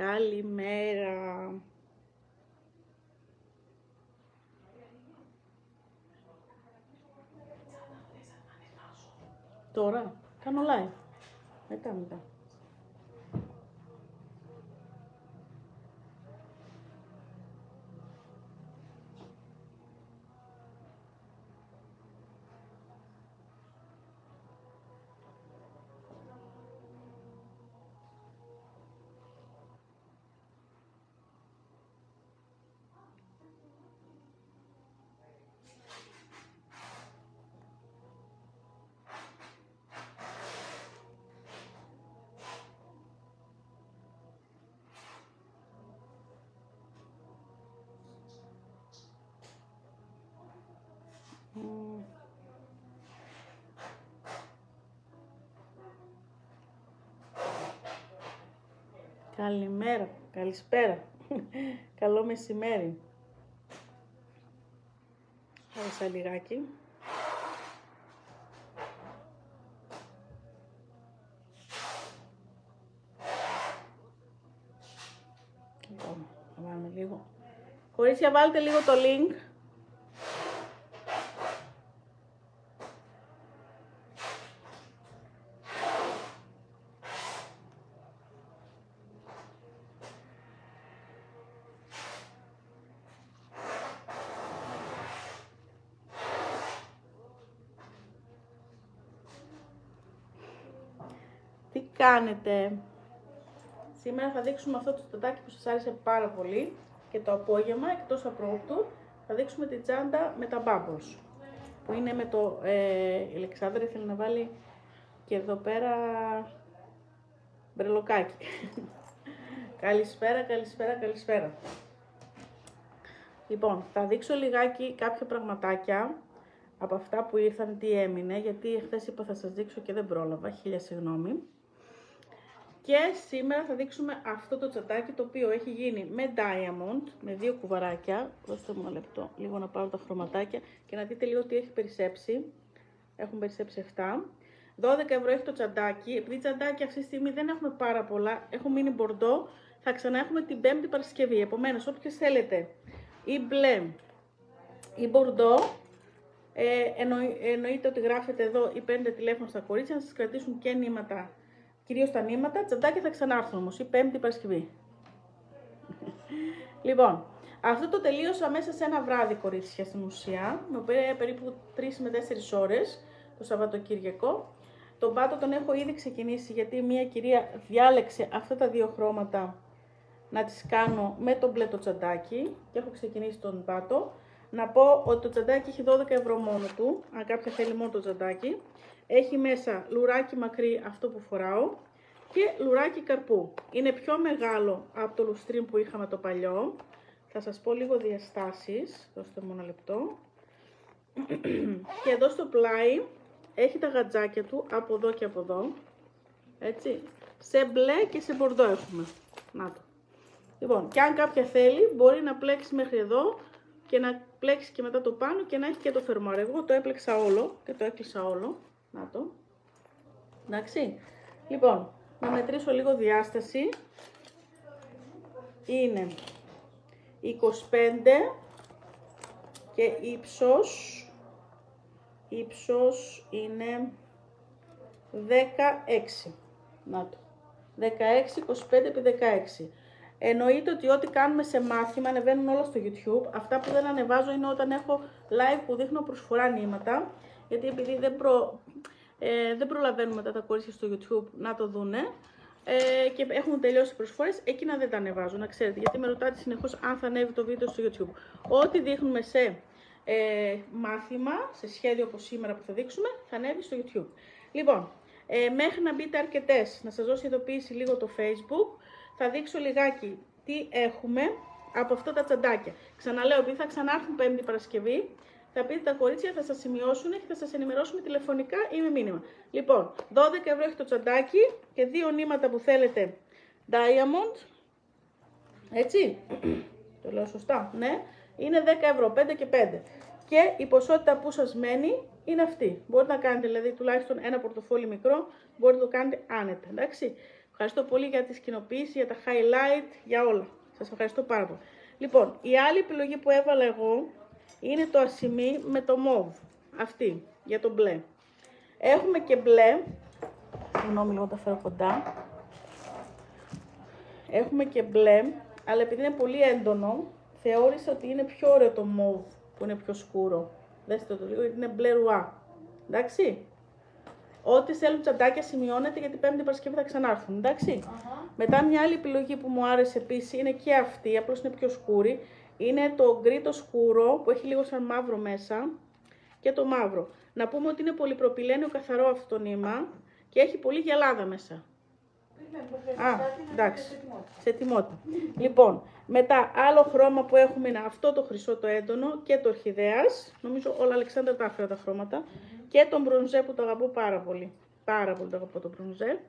Καλημέρα. Τώρα, κάνω live. Μετά, μετά. Καλημέρα, καλησπέρα. Καλό μεσημέρι. Χάρισα λιγάκι. Λοιπόν, θα βάλουμε λίγο. Κορίτσια, βάλτε λίγο το link. Τι κάνετε; Σήμερα θα δείξουμε αυτό το στατάκι που σας άρεσε πάρα πολύ και το απόγευμα, εκτός απρόπτου, θα δείξουμε τη τσάντα με τα bubbles. Που είναι με το... Ε, η Αλεξάνδρα ήθελε να βάλει και εδώ πέρα μπρελοκάκι. καλησπέρα, καλησπέρα, καλησπέρα. Λοιπόν, θα δείξω λιγάκι κάποια πραγματάκια από αυτά που ήρθαν, τι έμεινε, γιατί χθες είπα θα σας δείξω και δεν πρόλαβα, χίλια συγγνώμη. Και σήμερα θα δείξουμε αυτό το τσατάκι το οποίο έχει γίνει με diamond, με δύο κουβαράκια. Δώστε μου ένα λεπτό, λίγο να πάρω τα χρωματάκια και να δείτε λίγο τι έχει περισσέψει. Έχουν περισσέψει 7. 12 ευρώ έχει το τσαντάκι. Επειδή τσαντάκι αυτή τη στιγμή δεν έχουμε πάρα πολλά, έχουν μείνει μπορντό, θα ξανά έχουμε την 5η Παρασκευή. Επομένως, όποιος θέλετε ή μπλε ή μπορντό, ε, εννοεί, εννοείται ότι γράφετε εδώ ή παίρνετε τηλέφωνο στα κορίτσια να σας κρατήσουν και νήματα κυρίως τα νήματα. Τσαντάκια θα ξανάρθουν όμως, η Πέμπτη Παρασκευή. λοιπόν, αυτό το τελείωσα μέσα σε ένα βράδυ, κορίτσια στην ουσία. Με πήρε περίπου 3 με 4 ώρες το Σαββατοκύριακο. Τον πάτο τον έχω ήδη ξεκινήσει γιατί μια κυρία διάλεξε αυτά τα δύο χρώματα να τις κάνω με το μπλε το τσαντάκι και έχω ξεκινήσει τον πάτο. Να πω ότι το τσαντάκι έχει 12 ευρώ μόνο του, αν κάποια θέλει μόνο το τσαντάκι. Έχει μέσα λουράκι μακρύ αυτό που φοράω και λουράκι καρπού. Είναι πιο μεγάλο από το λουστρίμ που είχαμε το παλιό. Θα σας πω λίγο διαστάσεις, δώστε μου ένα λεπτό. και εδώ στο πλάι έχει τα γατζάκια του από εδώ και από εδώ. Έτσι, σε μπλε και σε μπορδό έχουμε. Να το. Λοιπόν, και αν κάποια θέλει μπορεί να πλέξει μέχρι εδώ και να πλέξει και μετά το πάνω και να έχει και το φερμάρ. Εγώ το έπλεξα όλο και το έκλεισα όλο. Να το. Εντάξει. Λοιπόν, να μετρήσω λίγο διάσταση. Είναι 25 και ύψος, ύψος είναι 16. Να το. 16, 25 επί 16. Εννοείται ότι ό,τι κάνουμε σε μάθημα ανεβαίνουν όλα στο YouTube. Αυτά που δεν ανεβάζω είναι όταν έχω live που δείχνω προσφορά νήματα. Γιατί επειδή δεν, προ... ε, δεν προλαβαίνουν μετά τα κορίτσια στο YouTube να το δούνε. Ε, και έχουν τελειώσει οι προσφορές, εκείνα δεν τα ανεβάζω, να ξέρετε. Γιατί με ρωτάτε συνεχώς αν θα ανέβει το βίντεο στο YouTube. Ό,τι δείχνουμε σε ε, μάθημα, σε σχέδιο όπως σήμερα που θα δείξουμε, θα ανέβει στο YouTube. Λοιπόν, ε, μέχρι να μπείτε αρκετές, να σας δώσει ειδοποίηση λίγο το Facebook, θα δείξω λιγάκι τι έχουμε από αυτά τα τσαντάκια. Ξαναλέω, επειδή θα ξανάρθουν Πέμπτη Παρασκευή, θα πείτε τα κορίτσια, θα σας σημειώσουν και θα σας ενημερώσουμε τηλεφωνικά ή με μήνυμα. Λοιπόν, 12 ευρώ έχει το τσαντάκι και δύο νήματα που θέλετε diamond. Έτσι, το λέω σωστά, ναι. Είναι 10 ευρώ, 5 και 5. Και η ποσότητα που σας μένει είναι αυτή. Μπορείτε να κάνετε δηλαδή τουλάχιστον ένα πορτοφόλι μικρό, μπορείτε να το κάνετε άνετα, εντάξει. Ευχαριστώ πολύ για τις κοινοποίησεις, για τα highlight, για όλα. Σας ευχαριστώ πάρα πολύ. Λοιπόν, η άλλη επιλογή που έβαλα εγώ είναι το ασημί με το μόβ. Αυτή, για το μπλε. Έχουμε και μπλε. Συγγνώμη λίγο τα φέρω κοντά. Έχουμε και μπλε, αλλά επειδή είναι πολύ έντονο, θεώρησα ότι είναι πιο ωραίο το μόβ που είναι πιο σκούρο. Δέστε το λίγο, είναι μπλε ρουά. Εντάξει. Ό,τι θέλουν τσαντάκια σημειώνεται γιατί πέμπτη Παρασκευή θα ξανάρθουν. Εντάξει. Μετά μια άλλη επιλογή που μου άρεσε επίσης είναι και αυτή, απλώς είναι πιο σκούρη. Είναι το γκρι το σκούρο που έχει λίγο σαν μαύρο μέσα και το μαύρο. Να πούμε ότι είναι πολυπροπυλένιο καθαρό αυτό το νήμα και έχει πολύ γυαλάδα μέσα. Α, εντάξει, σε τιμότητα. Λοιπόν, μετά άλλο χρώμα που έχουμε είναι αυτό το χρυσό το έντονο και το ορχιδέας. Νομίζω όλα Αλεξάνδρα τα ανέφερα τα χρώματα. Και το μπρονζέ που το αγαπώ πάρα πολύ. Πάρα πολύ το αγαπώ το μπρονζέ.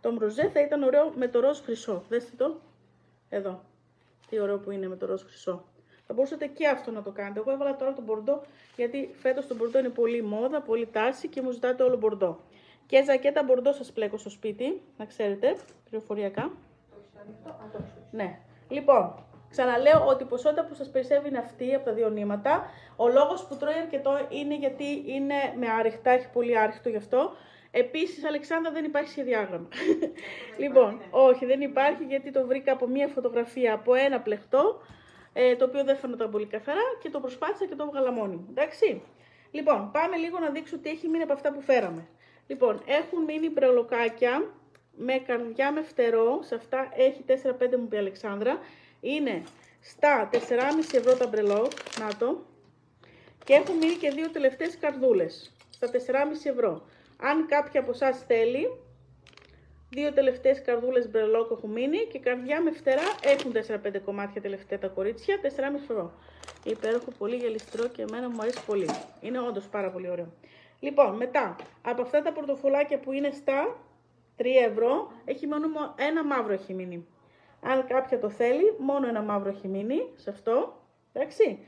Το μπρονζέ θα ήταν ωραίο με το ροζ χρυσό. Δέστε το. Εδώ. Τι ωραίο που είναι με το ροζ χρυσό. Θα μπορούσατε και αυτό να το κάνετε. Εγώ έβαλα τώρα το μπορντό γιατί φέτος το μπορντό είναι πολύ μόδα, πολύ τάση και μου ζητάτε όλο μπορντό. Και ζακέτα μπορντό σας πλέκω στο σπίτι, να ξέρετε, πληροφοριακά. Ναι. Λοιπόν, ξαναλέω ότι η ποσότητα που σας περισσεύει είναι αυτή από τα δύο νήματα. Ο λόγος που τρώει αρκετό είναι γιατί είναι με άριχτα, έχει πολύ άριχτο γι' αυτό. Επίσης, Αλεξάνδρα, δεν υπάρχει σχεδιάγραμμα. λοιπόν, όχι, δεν υπάρχει γιατί το βρήκα από μία φωτογραφία από ένα πλεχτό, ε, το οποίο δεν φαίνονταν πολύ καθαρά και το προσπάθησα και το έβγαλα μόνη Εντάξει. Λοιπόν, πάμε λίγο να δείξω τι έχει μείνει από αυτά που φέραμε. Λοιπόν, έχουν μείνει μπρελοκάκια με καρδιά με φτερό. Σε αυτά έχει 4-5 μου πει Αλεξάνδρα. Είναι στα 4,5 ευρώ τα μπρελόκ. Να το. Και έχουν μείνει και δύο τελευταίες καρδούλες. Στα 4,5 ευρώ. Αν κάποια από εσάς θέλει, δύο τελευταίες καρδούλες μπρελόκ έχουν μείνει και καρδιά με φτερά έχουν 4-5 κομμάτια τελευταία τα κορίτσια, 4,5 ευρώ. Υπέροχο, πολύ γελιστρό και εμένα μου αρέσει πολύ. Είναι όντως πάρα πολύ ωραίο. Λοιπόν, μετά, από αυτά τα πορτοφολάκια που είναι στα 3 ευρώ, έχει μόνο ένα μαύρο έχει μείνει. Αν κάποια το θέλει, μόνο ένα μαύρο έχει μείνει, σε αυτό, εντάξει.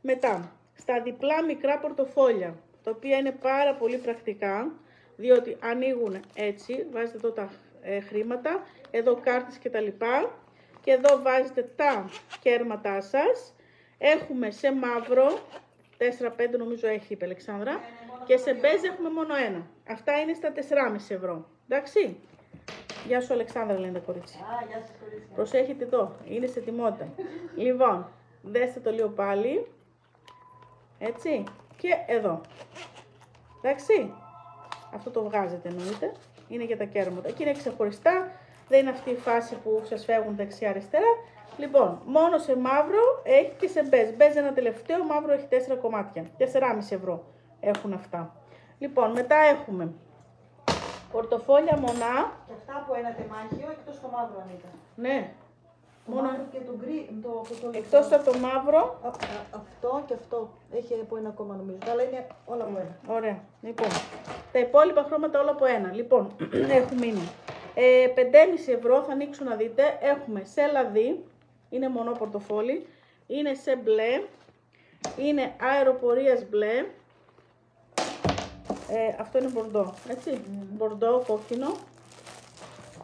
Μετά, στα διπλά μικρά πορτοφόλια, τα οποία είναι πάρα πολύ πρακτικά, διότι ανοίγουν έτσι, βάζετε εδώ τα ε, χρήματα, εδώ κάρτες και τα λοιπά, και εδώ βάζετε τα κέρματά σας. Έχουμε σε μαύρο, 4-5 νομίζω έχει η Αλεξάνδρα, και σε μπέζ έχουμε μόνο ένα. Αυτά είναι στα 4,5 ευρώ. Εντάξει. Γεια σου Αλεξάνδρα λένε τα κορίτσια. Α, γεια σας κορίτσια. Προσέχετε εδώ. Είναι σε τιμότητα. λοιπόν, δέστε το λίγο πάλι. Έτσι. Και εδώ. Εντάξει. Αυτό το βγάζετε εννοείται. Είναι για τα κέρματα. Και είναι ξεχωριστά. Δεν είναι αυτή η φάση που σας φεύγουν δεξιά-αριστερά. Λοιπόν, μόνο σε μαύρο έχει και σε μπέζ. Μπέζ ένα τελευταίο, μαύρο έχει 4 κομμάτια. 4,5 ευρώ έχουν αυτά. Λοιπόν, μετά έχουμε πορτοφόλια μονά. Και αυτά από ένα τεμάχιο, εκτός το μαύρο αν ήταν. Ναι. Το Μόνο μαύρο και το γκρι, το, το, το εκτός από το μαύρο. Α, α, αυτό και αυτό έχει από ένα ακόμα νομίζω, αλλά είναι όλα από ένα. Ωραία. Λοιπόν, τα υπόλοιπα χρώματα όλα από ένα. Λοιπόν, έχουν μείνει. Ε, 5,5 ευρώ θα ανοίξω να δείτε. Έχουμε σε λαδί, είναι μονό πορτοφόλι. Είναι σε μπλε. Είναι αεροπορίας μπλε. Ε, αυτό είναι μπορντό, έτσι. Μπορντό, κόκκινο.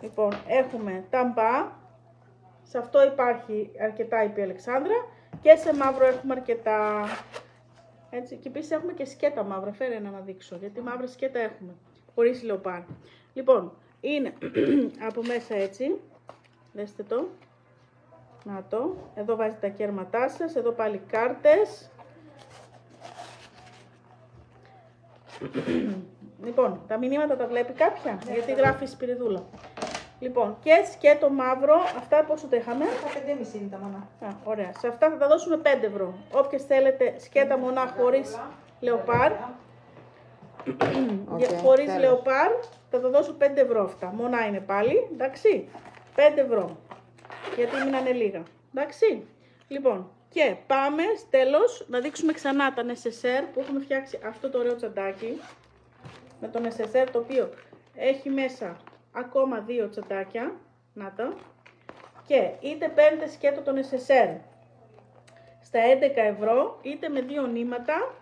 Λοιπόν, έχουμε ταμπά. Σε αυτό υπάρχει αρκετά, είπε η Αλεξάνδρα. Και σε μαύρο έχουμε αρκετά. Έτσι. Και επίσης έχουμε και σκέτα μαύρα. Φέρε ένα να δείξω. Γιατί μαύρα σκέτα έχουμε. Χωρίς λεοπάρ. Λοιπόν, είναι από μέσα έτσι. Δέστε το. Να το. Εδώ βάζετε τα κέρματά σας. Εδώ πάλι κάρτες. λοιπόν, τα μηνύματα τα βλέπει κάποια, Ναι, γιατί τα γράφει σπυριδούλα. Λοιπόν, και σκέτο μαύρο, αυτά πόσο τα είχαμε; Τα 5,5 είναι τα μονά. Α, ωραία. Σε αυτά θα τα δώσουμε 5 ευρώ. Όποιες θέλετε σκέτα μονά χωρίς λεοπάρ, Οκ, χωρίς τέλος. λεοπάρ, θα τα δώσω 5 ευρώ αυτά. Μονά είναι πάλι, εντάξει. 5 ευρώ. Γιατί μείνανε λίγα. Εντάξει. Λοιπόν, και πάμε τέλος να δείξουμε ξανά τα νεσεσέρ που έχουμε φτιάξει αυτό το ωραίο τσαντάκι με το νεσεσέρ το οποίο έχει μέσα ακόμα δύο τσαντάκια. Να τα. Και είτε παίρνετε σκέτο το νεσεσέρ στα 11 ευρώ είτε με δύο νήματα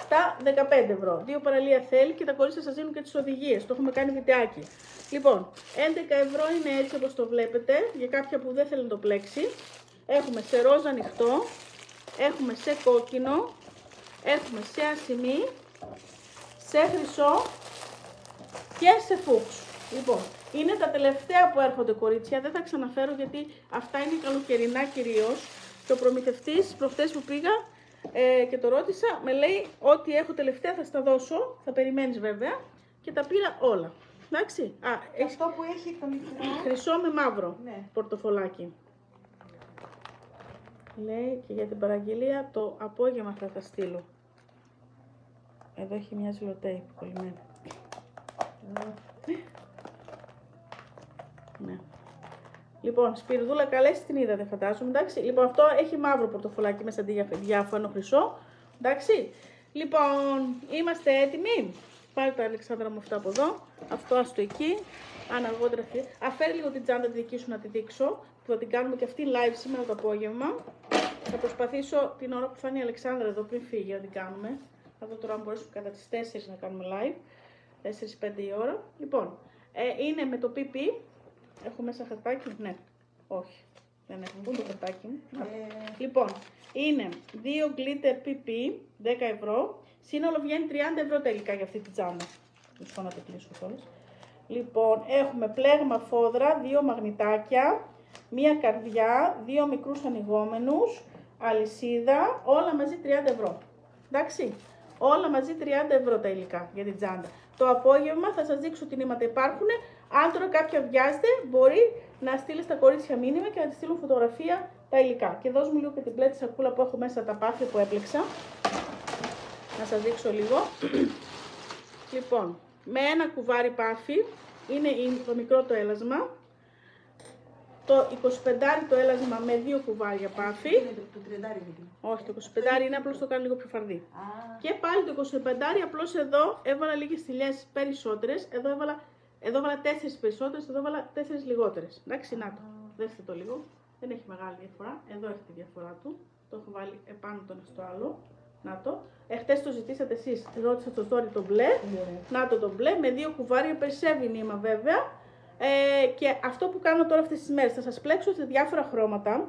στα 15 ευρώ. Δύο παραλία θέλει και τα κορίτσια σας δίνουν και τις οδηγίες. Το έχουμε κάνει βιντεάκι. Λοιπόν, 11 ευρώ είναι έτσι όπως το βλέπετε, για κάποια που δεν θέλει να το πλέξει. Έχουμε σε ροζ ανοιχτό, έχουμε σε κόκκινο, έχουμε σε ασημή, σε χρυσό και σε φούξ. Λοιπόν, είναι τα τελευταία που έρχονται κορίτσια, δεν θα ξαναφέρω γιατί αυτά είναι καλοκαιρινά κυρίως. Και ο προμηθευτής προχτές που πήγα ε, και το ρώτησα, με λέει ότι έχω τελευταία θα στα δώσω, θα περιμένεις βέβαια και τα πήρα όλα. Εντάξει. Α, έχεις Αυτό που έχει το μικρό. χρυσό με μαύρο Ναι. πορτοφολάκι. Λέει και για την παραγγελία το απόγευμα θα τα στείλω. Εδώ έχει μια ζηλοτέη κολλημένη. Ναι. Λοιπόν, σπιρδούλα καλές την είδατε, φαντάζομαι. Εντάξει. Λοιπόν, αυτό έχει μαύρο πορτοφολάκι μέσα αντί για διάφανο χρυσό. Εντάξει. Λοιπόν, είμαστε έτοιμοι. Πάρε τα Αλεξάνδρα μου αυτά από εδώ. Αυτό άστο εκεί. Αναργότερα. φύ- Αφέρει λίγο την τσάντα τη δική σου να τη δείξω. Που θα την κάνουμε και αυτή live σήμερα το απόγευμα. Θα προσπαθήσω την ώρα που θα είναι η Αλεξάνδρα εδώ πριν φύγει να την κάνουμε. Θα δω τώρα αν μπορέσουμε κατά τις 4 να κάνουμε live. 4-5 η ώρα. Λοιπόν, ε, είναι με το PP. Έχω μέσα χαρτάκι. Ναι. Όχι. Δεν έχω. Πού είναι το χαρτάκι μου; Να. Ε, Λοιπόν, είναι 2 glitter PP, 10 ευρώ. Σύνολο βγαίνει 30 ευρώ τελικά για αυτή την τσάντα. Μισό να το κλείσω κιόλας. Λοιπόν, έχουμε πλέγμα φόδρα, δύο μαγνητάκια, μία καρδιά, δύο μικρούς ανοιγόμενους, αλυσίδα, όλα μαζί 30 ευρώ. Εντάξει, όλα μαζί 30 ευρώ τα υλικά για την τσάντα. Το απόγευμα θα σας δείξω τι νήματα υπάρχουν. Αν τώρα κάποια βιάζεται, μπορεί να στείλει στα κορίτσια μήνυμα και να της στείλουν φωτογραφία τα υλικά. Και δώσ' μου λίγο και την πλέτη σακούλα που έχω μέσα τα πάθια που έπλεξα. Να σας δείξω λίγο. λοιπόν, με ένα κουβάρι πάφι, είναι η- το μικρό το έλασμα. Το 25 το έλασμα με δύο κουβάρια πάφι. είναι το, το τριαντάρι είναι. Όχι, το 25 είναι απλώς το κάνω λίγο πιο φαρδί. Α, Και πάλι το 25 απλώς εδώ έβαλα λίγες θηλιές περισσότερες. Εδώ έβαλα, εδώ έβαλα 4 περισσότερες, εδώ έβαλα 4 λιγότερες. Εντάξει, να το. Δέστε το λίγο. Δεν έχει μεγάλη διαφορά. Εδώ έχει τη διαφορά του. Το έχω βάλει επάνω το ένα στο άλλο. Να το. Εχθές το ζητήσατε εσείς. Ρώτησα το story το μπλε. πολύ ωραία. Να το το μπλε με δύο κουβάρια περισσεύει νήμα βέβαια. Ε, και αυτό που κάνω τώρα αυτές τις μέρες θα σας πλέξω σε διάφορα χρώματα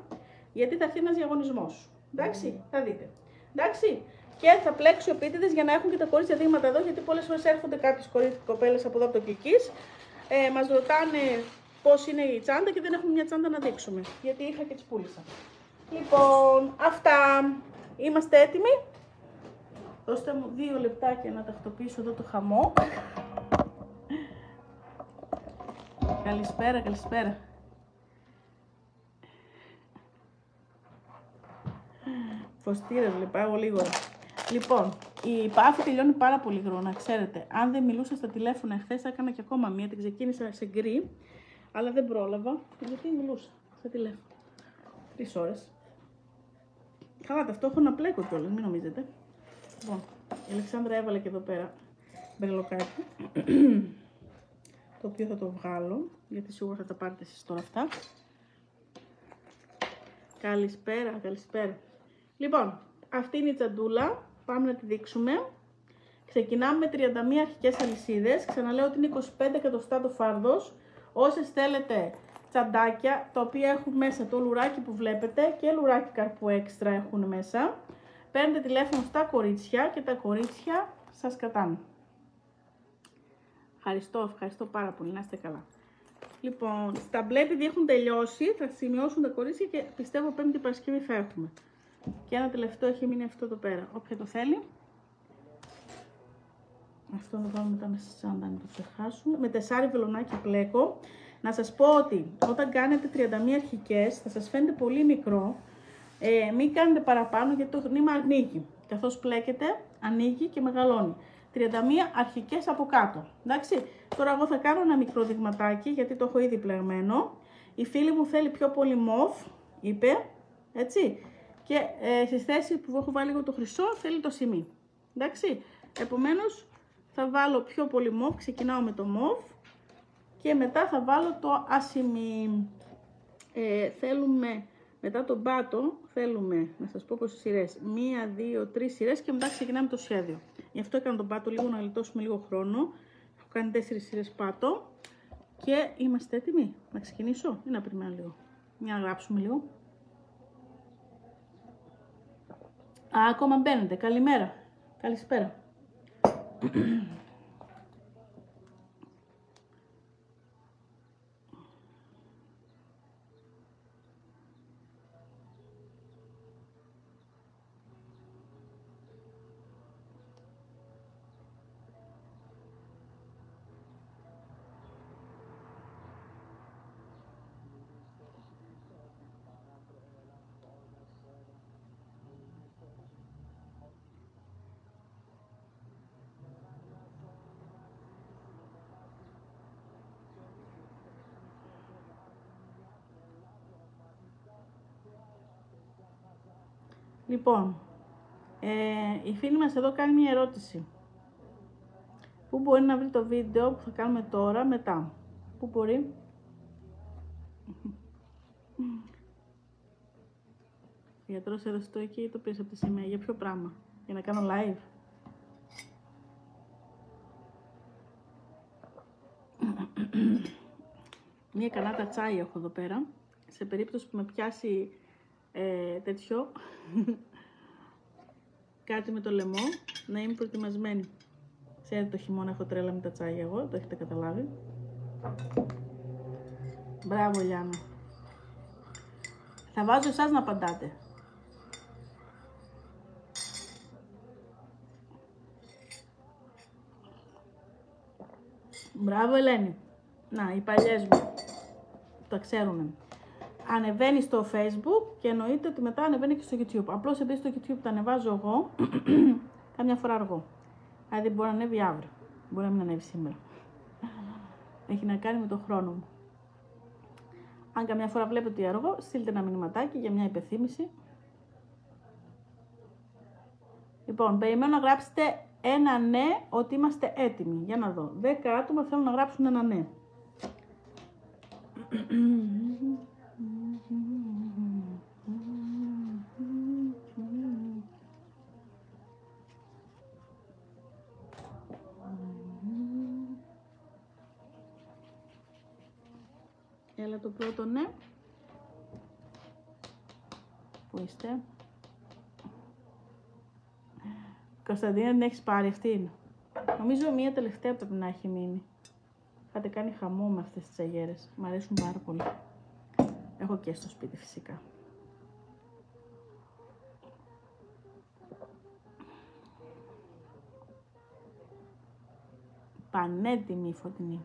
γιατί θα έρθει ένας διαγωνισμός. Εντάξει, θα δείτε. Εντάξει. Και θα πλέξω επίτηδες για να έχουν και τα κορίτσια δείγματα εδώ γιατί πολλές φορές έρχονται κάποιες κορίτσια κοπέλες από εδώ από το Κικής. Ε, μας ρωτάνε πώς είναι η τσάντα και δεν έχουμε μια τσάντα να δείξουμε γιατί είχα και τις πούλησα. Λοιπόν, αυτά. Είμαστε έτοιμοι; Δώστε μου δύο λεπτάκια να τακτοποιήσω εδώ το χαμό. Καλησπέρα, καλησπέρα. Φωστήρα, πάω λίγο. Λοιπόν, η πάφη τελειώνει πάρα πολύ γρήγορα, να ξέρετε. Αν δεν μιλούσα στα τηλέφωνα εχθέ, έκανα και ακόμα μία. Την ξεκίνησα σε γκρι, αλλά δεν πρόλαβα. Γιατί μιλούσα στα τηλέφωνα. Τρεις ώρες. Καλά, ταυτόχρονα πλέκω κιόλας, μην νομίζετε. Λοιπόν, η Αλεξάνδρα έβαλε και εδώ πέρα μπρελοκάκι. Το οποίο θα το βγάλω, γιατί σίγουρα θα τα πάρετε εσείς τώρα αυτά. Καλησπέρα, καλησπέρα. Λοιπόν, αυτή είναι η τσαντούλα. Πάμε να τη δείξουμε. Ξεκινάμε με 31 αρχικές αλυσίδες. Ξαναλέω ότι είναι 25 εκατοστά το φάρδος. Όσες θέλετε τσαντάκια, τα οποία έχουν μέσα το λουράκι που βλέπετε και λουράκι καρπού έξτρα έχουν μέσα. Παίρνετε τηλέφωνο στα κορίτσια και τα κορίτσια σας κατάνε. Ευχαριστώ, ευχαριστώ πάρα πολύ. Να είστε καλά. Λοιπόν, στα μπλε επειδή έχουν τελειώσει, θα σημειώσουν τα κορίτσια και πιστεύω πέμπτη Παρασκευή θα έχουμε. Και ένα τελευταίο έχει μείνει αυτό εδώ πέρα. Όποια το θέλει. Αυτό θα βάλουμε μετά μέσα στη τσάντα, να το ξεχάσουμε. Με τεσσάρι βελονάκι πλέκο. Να σας πω ότι όταν κάνετε 31 αρχικές θα σας φαίνεται πολύ μικρό. Ε, μην κάνετε παραπάνω γιατί το νήμα ανοίγει. Καθώς πλέκεται, ανοίγει και μεγαλώνει. 31 αρχικές από κάτω. Εντάξει. Τώρα εγώ θα κάνω ένα μικρό δειγματάκι γιατί το έχω ήδη πλεγμένο. Η φίλη μου θέλει πιο πολύ μοβ, είπε. Έτσι. Και ε, στη θέση που έχω βάλει λίγο το χρυσό θέλει το σημεί. Εντάξει. Επομένως θα βάλω πιο πολύ μοβ. Ξεκινάω με το μοβ. Και μετά θα βάλω το ασημί. Ε, θέλουμε Μετά τον πάτο θέλουμε, να σας πω πόσες σειρές, μία, δύο, τρεις σειρές και μετά ξεκινάμε το σχέδιο. Γι' αυτό έκανα τον πάτο λίγο να γλιτώσουμε λίγο χρόνο. Έχω κάνει τέσσερις σειρές πάτο και είμαστε έτοιμοι να ξεκινήσω ή να περιμένω λίγο. Μια να γράψουμε λίγο. Α, ακόμα μπαίνετε. Καλημέρα. Καλησπέρα. Λοιπόν, ε, η φίλη μας εδώ κάνει μια ερώτηση. Πού μπορεί να βρει το βίντεο που θα κάνουμε τώρα μετά; Πού μπορεί; Ο γιατρός έδωσε το εκεί ή το πήρες από τη σημαία; Για ποιο πράγμα; Για να κάνω live; Μία κανάτα τσάι έχω εδώ πέρα. Σε περίπτωση που με πιάσει ε, τέτοιο κάτι με το λαιμό να είμαι προετοιμασμένη. Ξέρετε το χειμώνα έχω τρέλα με τα τσάγια εγώ, το έχετε καταλάβει. Μπράβο Λιάννα. Θα βάζω εσάς να απαντάτε. Μπράβο Ελένη. Να, οι παλιές μου. Τα ξέρουνε ανεβαίνει στο facebook και εννοείται ότι μετά ανεβαίνει και στο youtube. Απλώς επειδή στο youtube τα ανεβάζω εγώ, καμιά φορά αργό. Δηλαδή μπορεί να ανέβει αύριο, μπορεί να μην ανέβει σήμερα. Έχει να κάνει με τον χρόνο μου. Αν καμιά φορά βλέπετε ότι αργό, στείλτε ένα μηνυματάκι για μια υπεθύμηση. Λοιπόν, περιμένω να γράψετε ένα ναι ότι είμαστε έτοιμοι. Για να δω. 10 άτομα θέλουν να γράψουν ένα ναι. Έλα το πρώτο ναι. Πού είστε; Κωνσταντίνα την έχεις πάρει αυτήν. Νομίζω μία τελευταία πρέπει να έχει μείνει. Είχατε κάνει χαμό με αυτές τις αγέρες. Μ' αρέσουν πάρα πολύ. Έχω και στο σπίτι φυσικά. Πανέτοιμη η φωτεινή.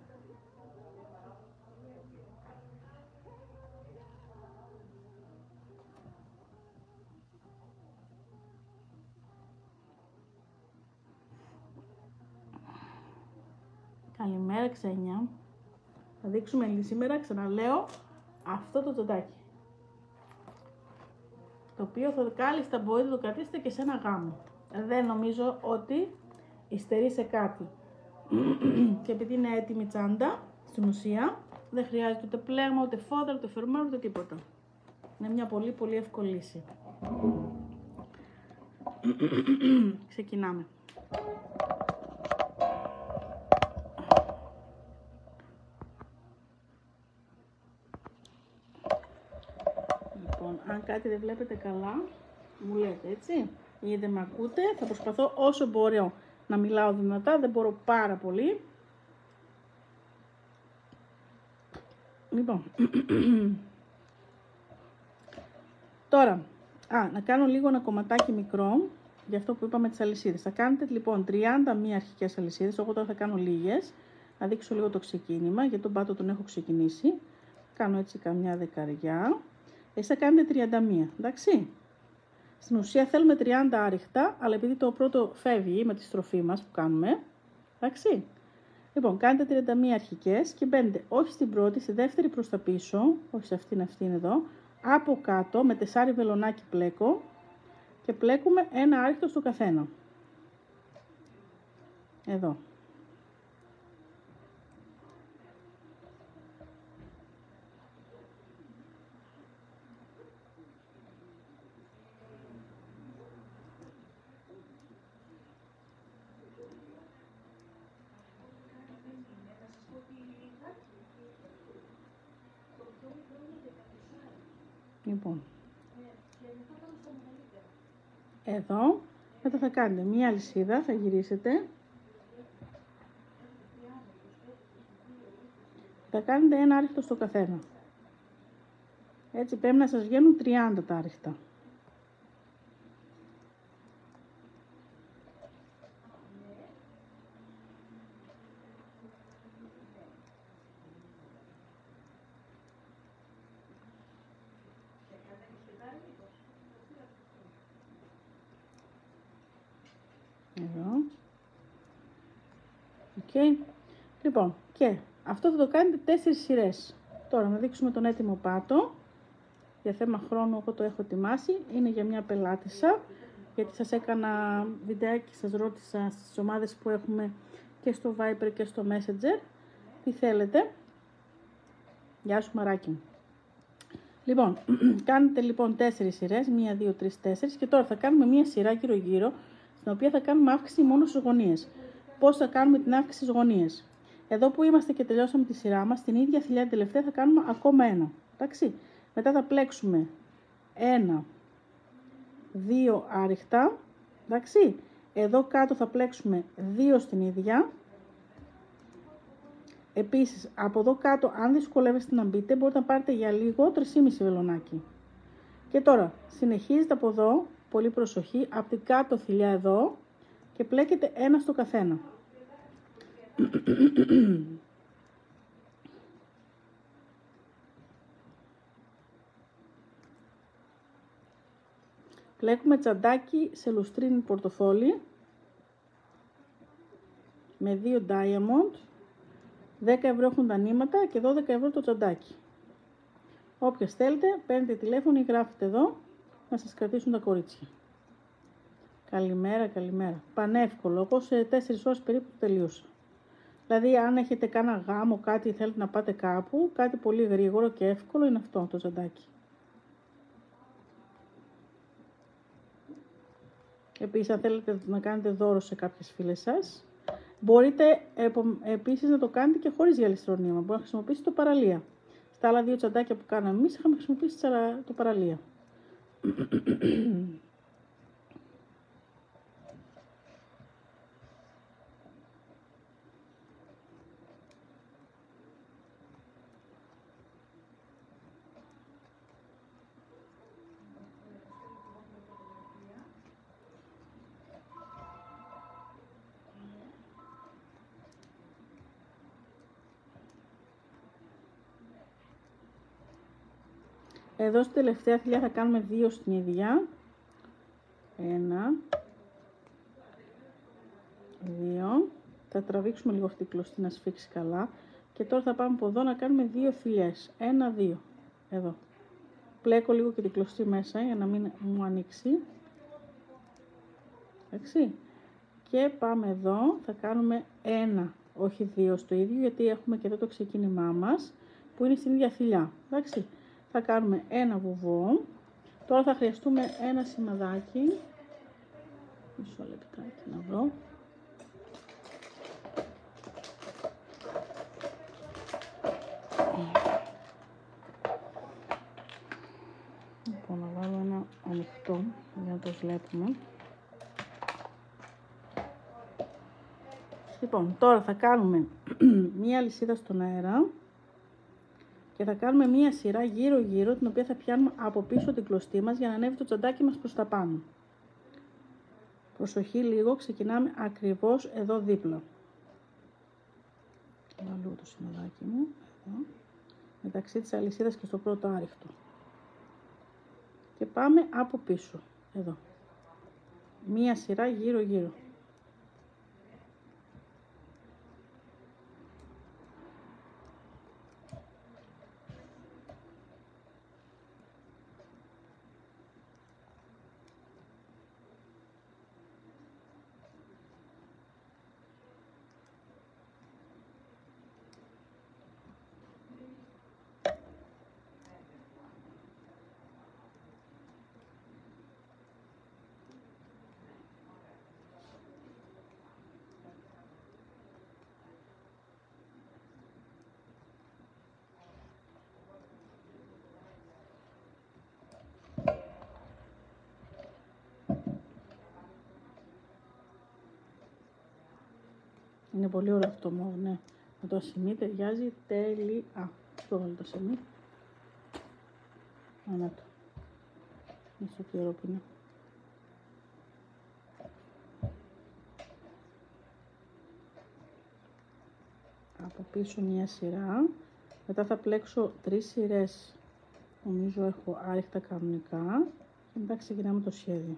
Καλημέρα ξένια. Θα δείξουμε σήμερα, ξαναλέω, αυτό το τοντάκι. Το οποίο θα κάλλιστα μπορείτε να το κρατήσετε και σε ένα γάμο. Δεν νομίζω ότι υστερεί σε κάτι. και επειδή είναι έτοιμη τσάντα, στην ουσία, δεν χρειάζεται ούτε πλέγμα, ούτε φόδρα, ούτε φερμάρ, ούτε τίποτα. Είναι μια πολύ πολύ εύκολη λύση. Ξεκινάμε. Κάτι δεν βλέπετε καλά, μου λέτε έτσι. Ή δεν με ακούτε, θα προσπαθώ όσο μπορώ να μιλάω δυνατά, δεν μπορώ πάρα πολύ. Λοιπόν, τώρα, α, να κάνω λίγο ένα κομματάκι μικρό, για αυτό που είπαμε τις αλυσίδες. Θα κάνετε λοιπόν 31 αρχικές αλυσίδες, εγώ τώρα θα κάνω λίγες, να δείξω λίγο το ξεκίνημα, γιατί τον πάτο τον έχω ξεκινήσει. Κάνω έτσι καμιά δεκαριά. Εσείς θα κάνετε 31, εντάξει. Στην ουσία θέλουμε 30 άριχτα, αλλά επειδή το πρώτο φεύγει με τη στροφή μας που κάνουμε, εντάξει. Λοιπόν, κάνετε 31 αρχικές και μπαίνετε όχι στην πρώτη, στη δεύτερη προς τα πίσω, όχι σε αυτήν, αυτήν εδώ, από κάτω με τεσάρι βελονάκι πλέκο και πλέκουμε ένα άριχτο στο καθένα. Εδώ. Λοιπόν. Εδώ. Μετά θα κάνετε μία αλυσίδα, θα γυρίσετε. Θα κάνετε ένα άριχτο στο καθένα. Έτσι πρέπει να σας βγαίνουν 30 τα άριχτα. Εδώ. Οκ. Λοιπόν, και αυτό θα το κάνετε τέσσερις σειρές. Τώρα να δείξουμε τον έτοιμο πάτο. Για θέμα χρόνου εγώ το έχω ετοιμάσει. Είναι για μια πελάτισσα. Γιατί σας έκανα βιντεάκι, σας ρώτησα στις ομάδες που έχουμε και στο Viber και στο Messenger. Τι θέλετε. Γεια σου Μαράκι μου. Λοιπόν, κάνετε λοιπόν τέσσερις σειρές, μία, δύο, τρεις, τέσσερις και τώρα θα κάνουμε μία σειρά γύρω γύρω, στην οποία θα κάνουμε αύξηση μόνο στις γωνίες. Πώς θα κάνουμε την αύξηση στις γωνίες. Εδώ που είμαστε και τελειώσαμε τη σειρά μας, την ίδια θηλιά τελευταία θα κάνουμε ακόμα ένα. Εντάξει; Μετά θα πλέξουμε ένα, δύο άριχτα. Εντάξει; Εδώ κάτω θα πλέξουμε δύο στην ίδια. Επίσης, από εδώ κάτω, αν δυσκολεύεστε να μπείτε, μπορείτε να πάρετε για λίγο 3,5 βελονάκι. Και τώρα, συνεχίζετε από εδώ, πολύ προσοχή, από την κάτω θηλιά εδώ και πλέκετε ένα στο καθένα. Πλέκουμε τσαντάκι σε λουστρίνη πορτοφόλι με δύο diamond 10 ευρώ έχουν τα νήματα και 12 ευρώ το τσαντάκι. Όποιος θέλετε, παίρνετε τηλέφωνο ή γράφετε εδώ να σας κρατήσουν τα κορίτσια. Καλημέρα, καλημέρα. Πανεύκολο, εγώ σε 4 ώρες περίπου τελείωσα. Δηλαδή, αν έχετε κάνα γάμο, κάτι θέλετε να πάτε κάπου, κάτι πολύ γρήγορο και εύκολο είναι αυτό το τσαντάκι. Επίσης, αν θέλετε να κάνετε δώρο σε κάποιες φίλες σας, μπορείτε επίσης να το κάνετε και χωρίς γυαλιστρονίμα. Μπορείτε να χρησιμοποιήσετε το παραλία. Στα άλλα δύο τσαντάκια που κάναμε εμείς, είχαμε χρησιμοποιήσει το παραλία. Εδώ στη τελευταία θηλιά θα κάνουμε δύο στην ίδια. Ένα. Δύο. Θα τραβήξουμε λίγο αυτή την κλωστή να σφίξει καλά. Και τώρα θα πάμε από εδώ να κάνουμε δύο θηλιές. Ένα, δύο. Εδώ. Πλέκω λίγο και την κλωστή μέσα για να μην μου ανοίξει. Εντάξει. Και πάμε εδώ. Θα κάνουμε ένα, όχι δύο στο ίδιο, γιατί έχουμε και εδώ το ξεκίνημά μας, που είναι στην ίδια θηλιά. Εντάξει θα κάνουμε ένα βουβό. Τώρα θα χρειαστούμε ένα σημαδάκι. Μισό λεπτάκι να βρω. Λοιπόν, να βάλω ένα ανοιχτό για να το βλέπουμε. Λοιπόν, τώρα θα κάνουμε μία λυσίδα στον αέρα και θα κάνουμε μία σειρά γύρω γύρω την οποία θα πιάνουμε από πίσω την κλωστή μας για να ανέβει το τσαντάκι μας προς τα πάνω. Προσοχή λίγο, ξεκινάμε ακριβώς εδώ δίπλα. Βάλω το σημαδάκι μου, εδώ, μεταξύ της αλυσίδας και στο πρώτο άριχτο. Και πάμε από πίσω, εδώ. Μία σειρά γύρω γύρω. Πολύ ωραίο αυτό το μόβ, ναι. Με το ασημί ταιριάζει τέλεια. Αυτό βάλω το ασημί. Ανά το. Μισό τι ωραίο που είναι. Από πίσω μια σειρά. Μετά θα πλέξω τρεις σειρές. Νομίζω έχω άριχτα κανονικά. Και μετά ξεκινάμε το σχέδιο.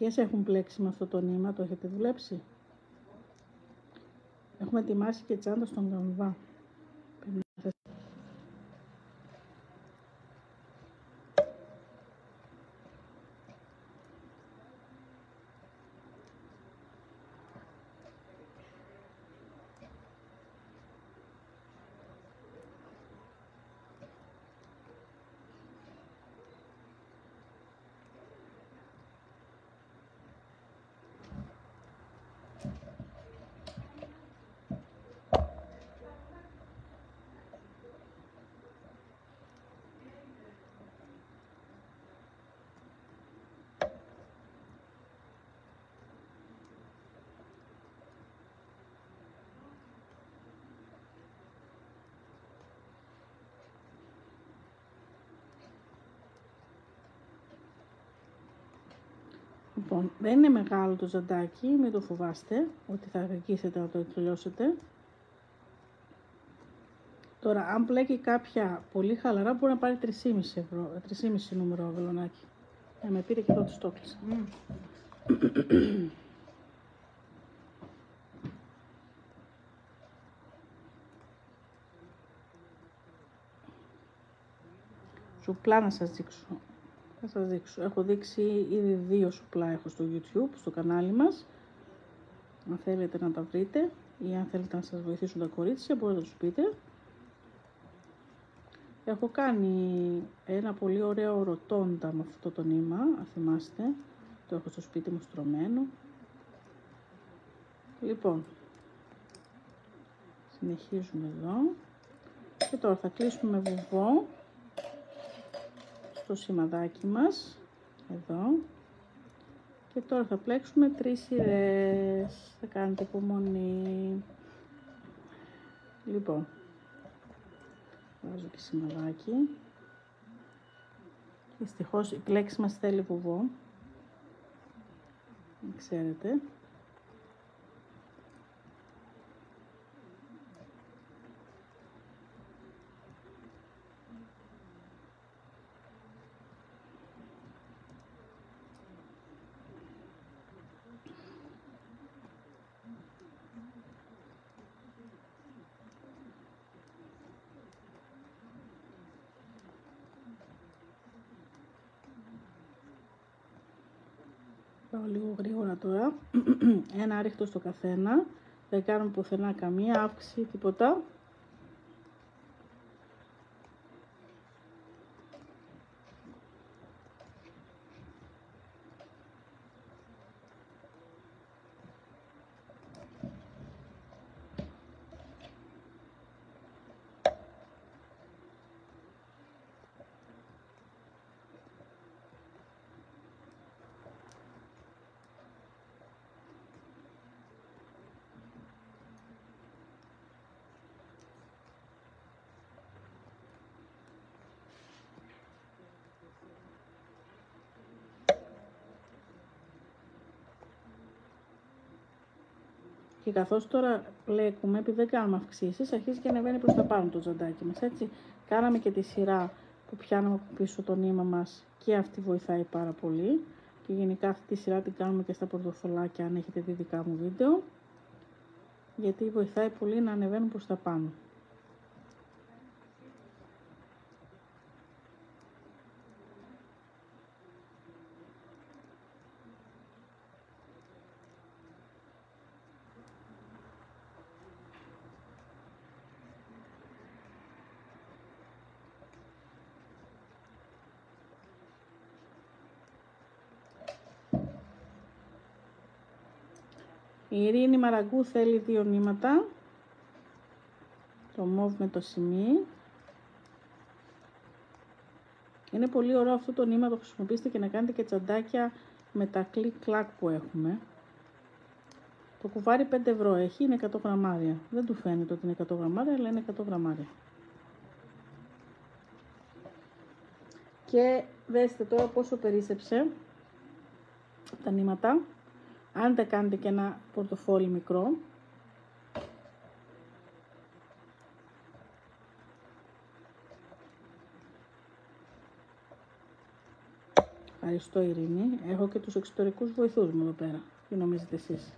Ποιες έχουν πλέξει με αυτό το νήμα, το έχετε δουλέψει; Έχουμε ετοιμάσει και τσάντα στον καμβά. Λοιπόν, δεν είναι μεγάλο το ζαντάκι, μην το φοβάστε ότι θα αρχίσετε να το τελειώσετε. Τώρα, αν πλέκει κάποια πολύ χαλαρά, μπορεί να πάρει 3,5 ευρώ, 3,5 νούμερο βελονάκι. Ε, με πήρε και τότε το κλείσα. Σουπλά να σας δείξω. Θα σας δείξω. Έχω δείξει ήδη δύο σουπλά έχω στο YouTube, στο κανάλι μας. Αν θέλετε να τα βρείτε ή αν θέλετε να σας βοηθήσουν τα κορίτσια μπορείτε να τους πείτε. Έχω κάνει ένα πολύ ωραίο ρωτώντα με αυτό το νήμα, αν θυμάστε. Το έχω στο σπίτι μου στρωμένο. Λοιπόν, συνεχίζουμε εδώ. Και τώρα θα κλείσουμε με βουβό στο σημαδάκι μας εδώ. Και τώρα θα πλέξουμε τρεις σειρές. Θα κάνετε υπομονή. Λοιπόν βάζω και σημαδάκι. Δυστυχώς η πλέξη μας θέλει βουβό. Ξέρετε Πάω λίγο γρήγορα τώρα. Ένα ρίχτο στο καθένα. Δεν κάνουμε πουθενά καμία αύξηση, τίποτα. Και καθώς τώρα πλέκουμε, επειδή δεν κάνουμε αυξήσεις, αρχίζει και ανεβαίνει προς τα πάνω το ζαντάκι μας. Έτσι, κάναμε και τη σειρά που πιάναμε από πίσω το νήμα μας και αυτή βοηθάει πάρα πολύ. Και γενικά αυτή τη σειρά την κάνουμε και στα πορτοφολάκια, αν έχετε δει δικά μου βίντεο. Γιατί βοηθάει πολύ να ανεβαίνουν προς τα πάνω. Η Ειρήνη Μαραγκού θέλει δύο νήματα. Το μοβ με το ασημί. Είναι πολύ ωραίο αυτό το νήμα, το χρησιμοποιήσετε και να κάνετε και τσαντάκια με τα κλικ-κλακ που έχουμε. Το κουβάρι 5 ευρώ έχει, είναι 100 γραμμάρια. Δεν του φαίνεται ότι είναι 100 γραμμάρια, αλλά είναι 100 γραμμάρια. Και δέστε τώρα πόσο περίσσεψε τα νήματα. Αν τα κάνετε και ένα πορτοφόλι μικρό, Ευχαριστώ Ειρήνη. Έχω και τους εξωτερικούς βοηθούς μου εδώ πέρα. Τι νομίζετε εσείς;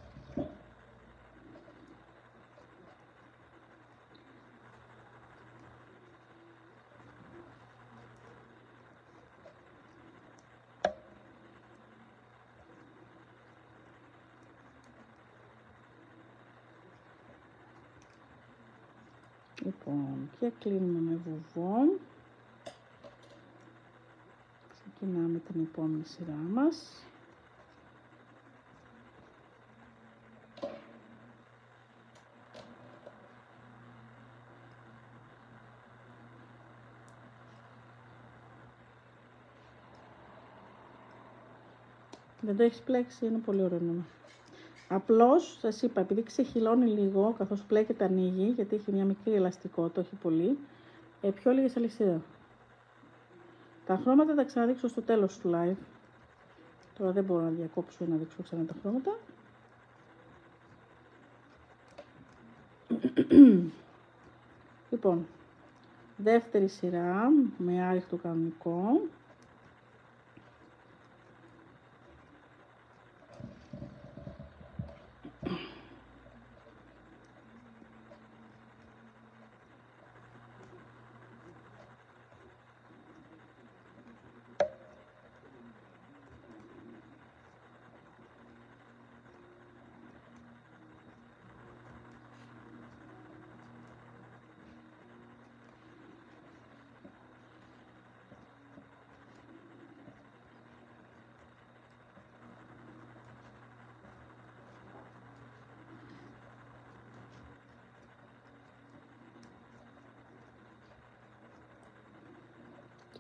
Λοιπόν, και κλείνουμε με βουβό. Ξεκινάμε την επόμενη σειρά μας. Δεν το έχεις πλέξει, είναι πολύ ωραίο νόημα. Απλώς, σας είπα, επειδή ξεχυλώνει λίγο, καθώς πλέκεται ανοίγει, γιατί έχει μια μικρή ελαστικότητα, όχι πολύ, ε, πιο λίγες αλυσίδα. Τα χρώματα θα ξαναδείξω στο τέλος του live. Τώρα δεν μπορώ να διακόψω ή να δείξω ξανά τα χρώματα. λοιπόν, δεύτερη σειρά με άριχτο κανονικό.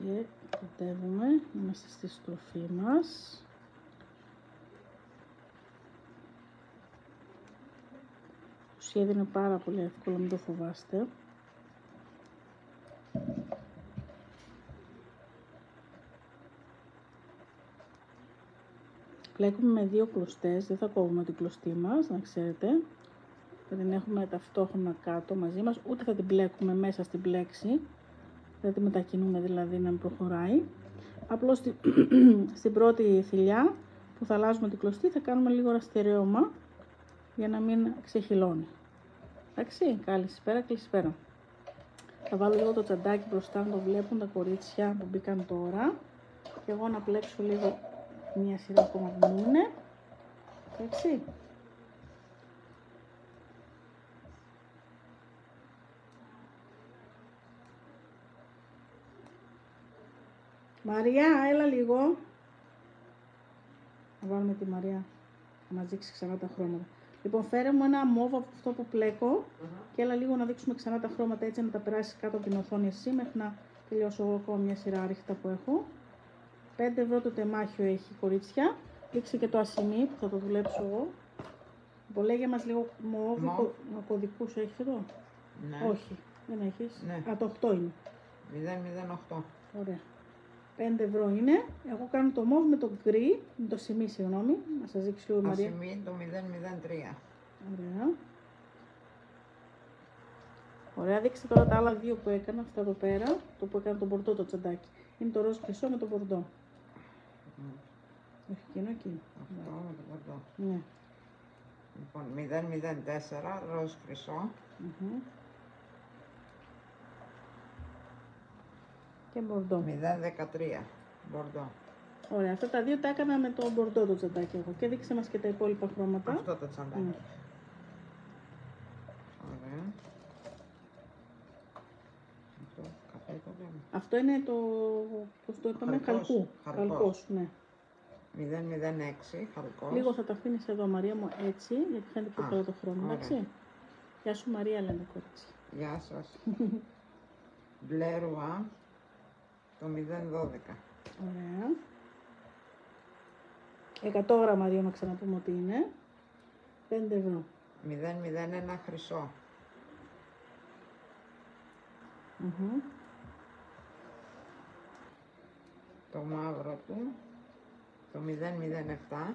Και κοντεύουμε, είμαστε στη στροφή μας. Το σχέδιο είναι πάρα πολύ εύκολο, μην το φοβάστε. Πλέκουμε με δύο κλωστές, δεν θα κόβουμε την κλωστή μας, να ξέρετε. Θα την έχουμε ταυτόχρονα κάτω μαζί μας, ούτε θα την πλέκουμε μέσα στην πλέξη δεν τη μετακινούμε δηλαδή να προχωράει. Απλώς στη, στην πρώτη θηλιά που θα αλλάζουμε την κλωστή θα κάνουμε λίγο ραστερέωμα για να μην ξεχυλώνει. Εντάξει, καλησπέρα, καλησπέρα. Θα βάλω λίγο το τσαντάκι μπροστά να το βλέπουν τα κορίτσια που μπήκαν τώρα. Και εγώ να πλέξω λίγο μια σειρά ακόμα που μου είναι. Εντάξει. Μαριά, έλα λίγο. Να βάλουμε τη Μαριά να μας δείξει ξανά τα χρώματα. Λοιπόν, φέρε μου ένα μόβο από αυτό που πλέκω και έλα λίγο να δείξουμε ξανά τα χρώματα έτσι να τα περάσει κάτω από την οθόνη εσύ μέχρι να τελειώσω εγώ ακόμα μια σειρά ρίχτα που έχω. 5 ευρώ το τεμάχιο έχει κορίτσια. Δείξε και το ασημί που θα το δουλέψω εγώ. Λοιπόν, λέγε μας λίγο μόβο, κωδικούς έχεις εδώ; Ναι. Όχι, δεν έχεις. Ναι. Α, το 8 είναι. 008. Ωραία. 5 ευρώ είναι. Εγώ κάνω το μόβ με το γκρι, με το σημεί, συγγνώμη. Να σας δείξω λίγο η Μαρία. Ασημή το 003. Ωραία. Ωραία, δείξτε τώρα τα άλλα δύο που έκανα, αυτά εδώ πέρα. Το που έκανα το μπορντό το τσαντάκι. Είναι το ροζ χρυσό με το μπορντό. Όχι, εκείνο εκεί. Αυτό με το πορτό. Ναι. Λοιπόν, 004, ροζ χρυσό. Μμμ. Και μπορντό. 013, μπορντό. Ωραία, αυτά τα δύο τα έκανα με το μπορντό το τσαντάκι εγώ. Και δείξε μας και τα υπόλοιπα χρώματα. Αυτό το τσαντάκι. Ναι. Ωραία. Αυτό, καφέ το λέμε. Αυτό είναι το, πώς το είπαμε, Χαλκός. χαλκού. Χαλκός. Χαλκός, ναι. 006, χαλκός. Λίγο θα τα αφήνεις εδώ Μαρία μου έτσι, γιατί φαίνεται πιο Α, καλό το χρώμα, ωραία. εντάξει. Γεια σου Μαρία λένε κορίτσι. Γεια σας. Μπλε ρουά, το 012. Ωραία. 100 γραμμάρια να ξαναπούμε ότι είναι. 5 ευρώ. 001 χρυσό. Μμμ. Το μαύρο του, το 007.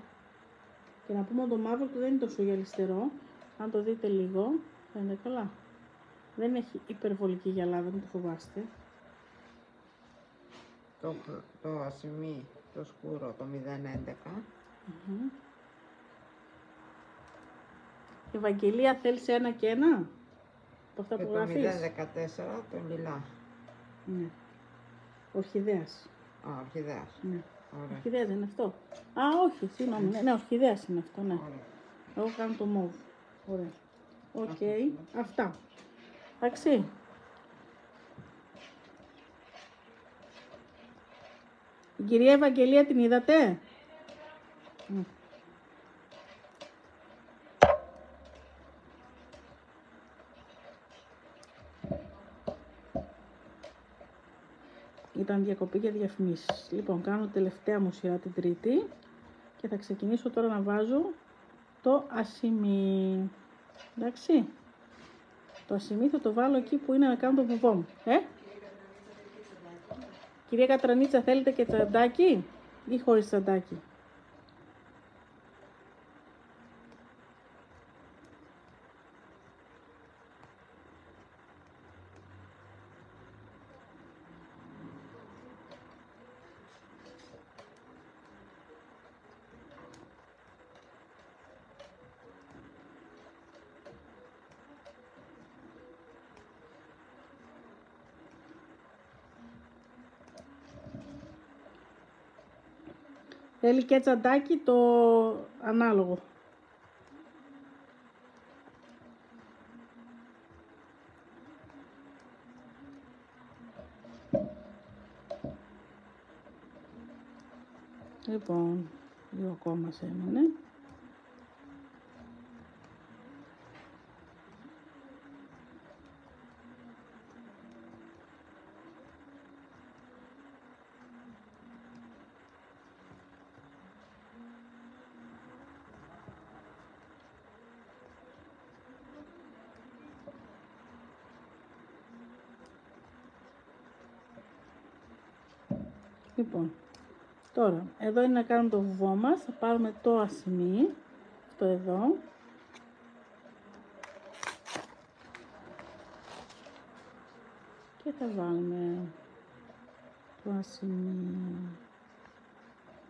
Και να πούμε ότι το μαύρο του δεν είναι τόσο γυαλιστερό. Αν το δείτε λίγο, θα είναι καλά. Δεν έχει υπερβολική γυαλάδα, μην το φοβάστε. Το, χ- το ασημί, το σκούρο, το 011. Μμμ. Ευαγγελία, θέλεις ένα και ένα; Από αυτά Και που το γράφεις; 014, το λιλά. Ναι. Ορχιδέας. Α, ορχιδέας. Ναι. Ωραία. Ορχιδέας δεν είναι αυτό. Α, όχι, συγγνώμη. Ναι, ναι ορχιδέας είναι αυτό, ναι. Ωραία. Εγώ κάνω το μοβ. Ωραία. Οκ. Αυτά. Εντάξει. Η κυρία Ευαγγελία την είδατε; Μμ. Ήταν διακοπή για διαφημίσεις. Λοιπόν, κάνω τελευταία μου σειρά την τρίτη και θα ξεκινήσω τώρα να βάζω το ασημί. Εντάξει. Το ασημί θα το βάλω εκεί που είναι να κάνω το βουβό μου. Ε; Κυρία Κατρανίτσα, θέλετε και τσαντάκι ή χωρίς τσαντάκι; Θέλει και τσαντάκι το ανάλογο. Λοιπόν, δύο ακόμα σε έμεινε. Λοιπόν, τώρα, εδώ είναι να κάνουμε το βουβό μας. Θα πάρουμε το ασημί, αυτό εδώ. Και θα βάλουμε το ασημί.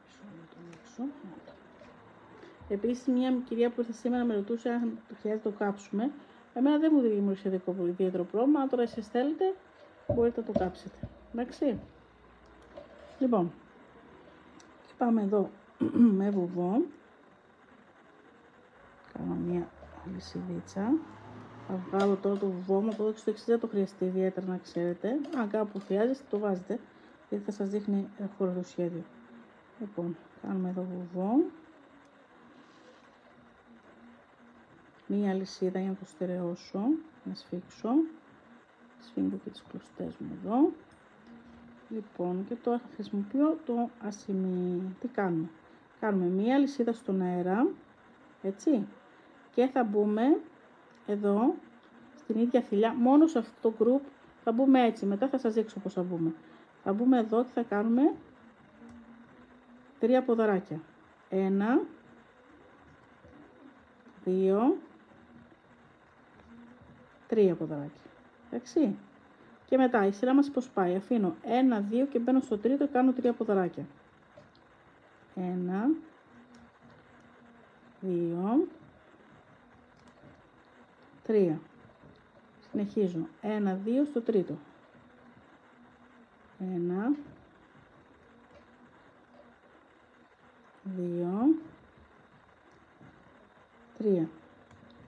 Μισό να το ανοίξω. Να το. Επίσης, μια κυρία που ήρθε σήμερα με ρωτούσε αν το χρειάζεται να το κάψουμε. Εμένα δεν μου δημιουργήσε δικό- ιδιαίτερο πρόβλημα. Αν τώρα εσείς θέλετε, μπορείτε να το κάψετε. Εντάξει. Λοιπόν, και πάμε εδώ με βουβό. Κάνω μια λυσιδίτσα. Θα βγάλω τώρα το βουβό μου από εδώ και στο εξής δεν το χρειαστεί ιδιαίτερα να ξέρετε. Αν κάπου χρειάζεστε το βάζετε, γιατί θα σας δείχνει εύκολο το σχέδιο. Λοιπόν, κάνουμε εδώ βουβό. Μία λυσίδα για να το στερεώσω, να σφίξω. Σφίγγω και τις κλωστές μου εδώ. Λοιπόν, και τώρα θα χρησιμοποιώ το ασημί. Τι κάνουμε; Κάνουμε μία λυσίδα στον αέρα, έτσι. Και θα μπούμε εδώ, στην ίδια θηλιά, μόνο σε αυτό το group θα μπούμε έτσι. Μετά θα σας δείξω πώς θα μπούμε. Θα μπούμε εδώ και θα κάνουμε; Τρία ποδαράκια. Ένα, δύο, τρία ποδαράκια. Εντάξει. Και μετά η σειρά μας πώς πάει. Αφήνω ένα, δύο και μπαίνω στο τρίτο και κάνω τρία ποδαράκια. Ένα, δύο, τρία. Συνεχίζω. Ένα, δύο στο τρίτο. Ένα, δύο, τρία.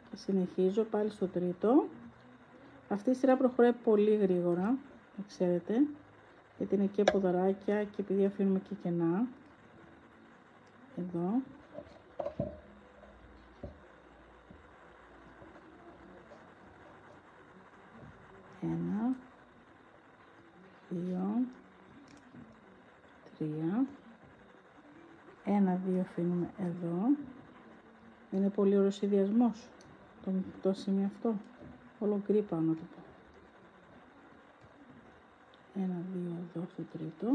Και συνεχίζω πάλι στο τρίτο. Αυτή η σειρά προχωράει πολύ γρήγορα, να ξέρετε, γιατί είναι και ποδαράκια και επειδή αφήνουμε και κενά. Εδώ. Ένα, δύο, τρία. Ένα, δύο αφήνουμε εδώ. Είναι πολύ ωραίος συνδυασμός το, το σημείο αυτό. Όλο γκρι πάνω να το πω. Ένα, δύο εδώ στο τρίτο.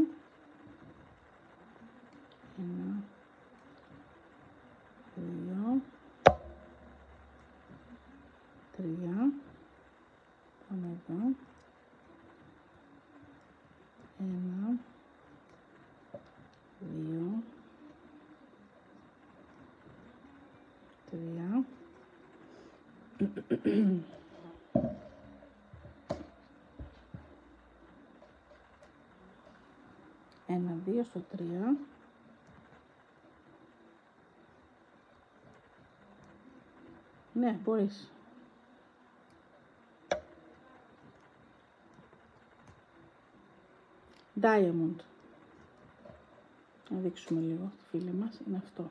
Ένα, δύο, τρία. Πάμε εδώ. Ένα, δύο, τρία. Ένα, δύο στο τρία. Ναι, μπορείς. Diamond. Να δείξουμε λίγο, φίλοι μας, είναι αυτό.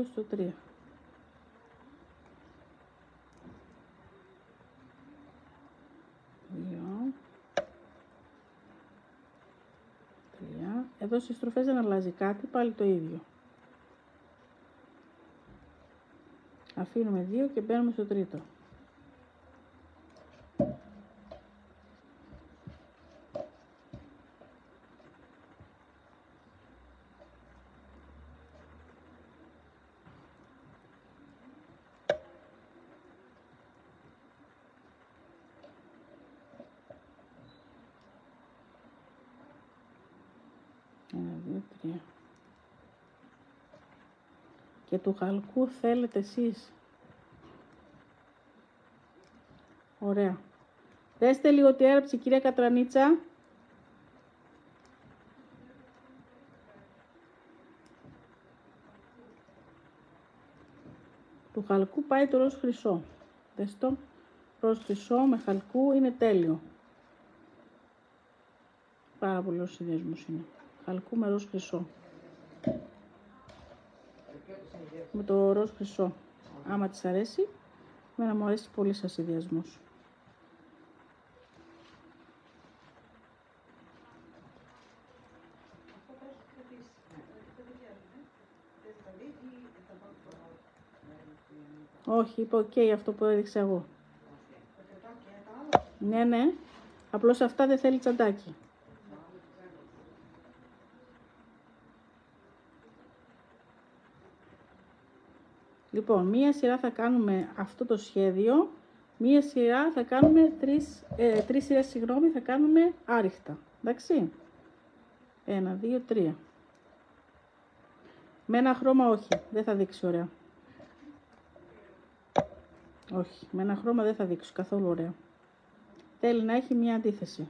Ένα, δύο στο τρία. Δύο. Τρία. Εδώ στις στροφές δεν αλλάζει κάτι, πάλι το ίδιο. Αφήνουμε δύο και μπαίνουμε στο τρίτο. Ένα, δύο, τρία. Και του χαλκού θέλετε εσείς. Ωραία. Δέστε λίγο τι έγραψε η κυρία Κατρανίτσα. Του χαλκού πάει το ροζ χρυσό. Δες το. Ροζ χρυσό με χαλκού είναι τέλειο. Πάρα πολύ ωραίος συνδυασμός είναι. Χαλκού με ροζ χρυσό. Με το ροζ χρυσό. Άμα της αρέσει, εμένα μου αρέσει πολύ σαν συνδυασμός. Όχι, είπα οκ αυτό που έδειξα εγώ. Ναι, ναι. Απλώς αυτά δεν θέλει τσαντάκι. Λοιπόν, μία σειρά θα κάνουμε αυτό το σχέδιο, μία σειρά θα κάνουμε τρεις, ε, τρεις σειρές, συγγνώμη, θα κάνουμε άριχτα. Εντάξει. Ένα, δύο, τρία. Με ένα χρώμα όχι, δεν θα δείξει ωραία. Όχι, με ένα χρώμα δεν θα δείξει καθόλου ωραία. Θέλει να έχει μια αντίθεση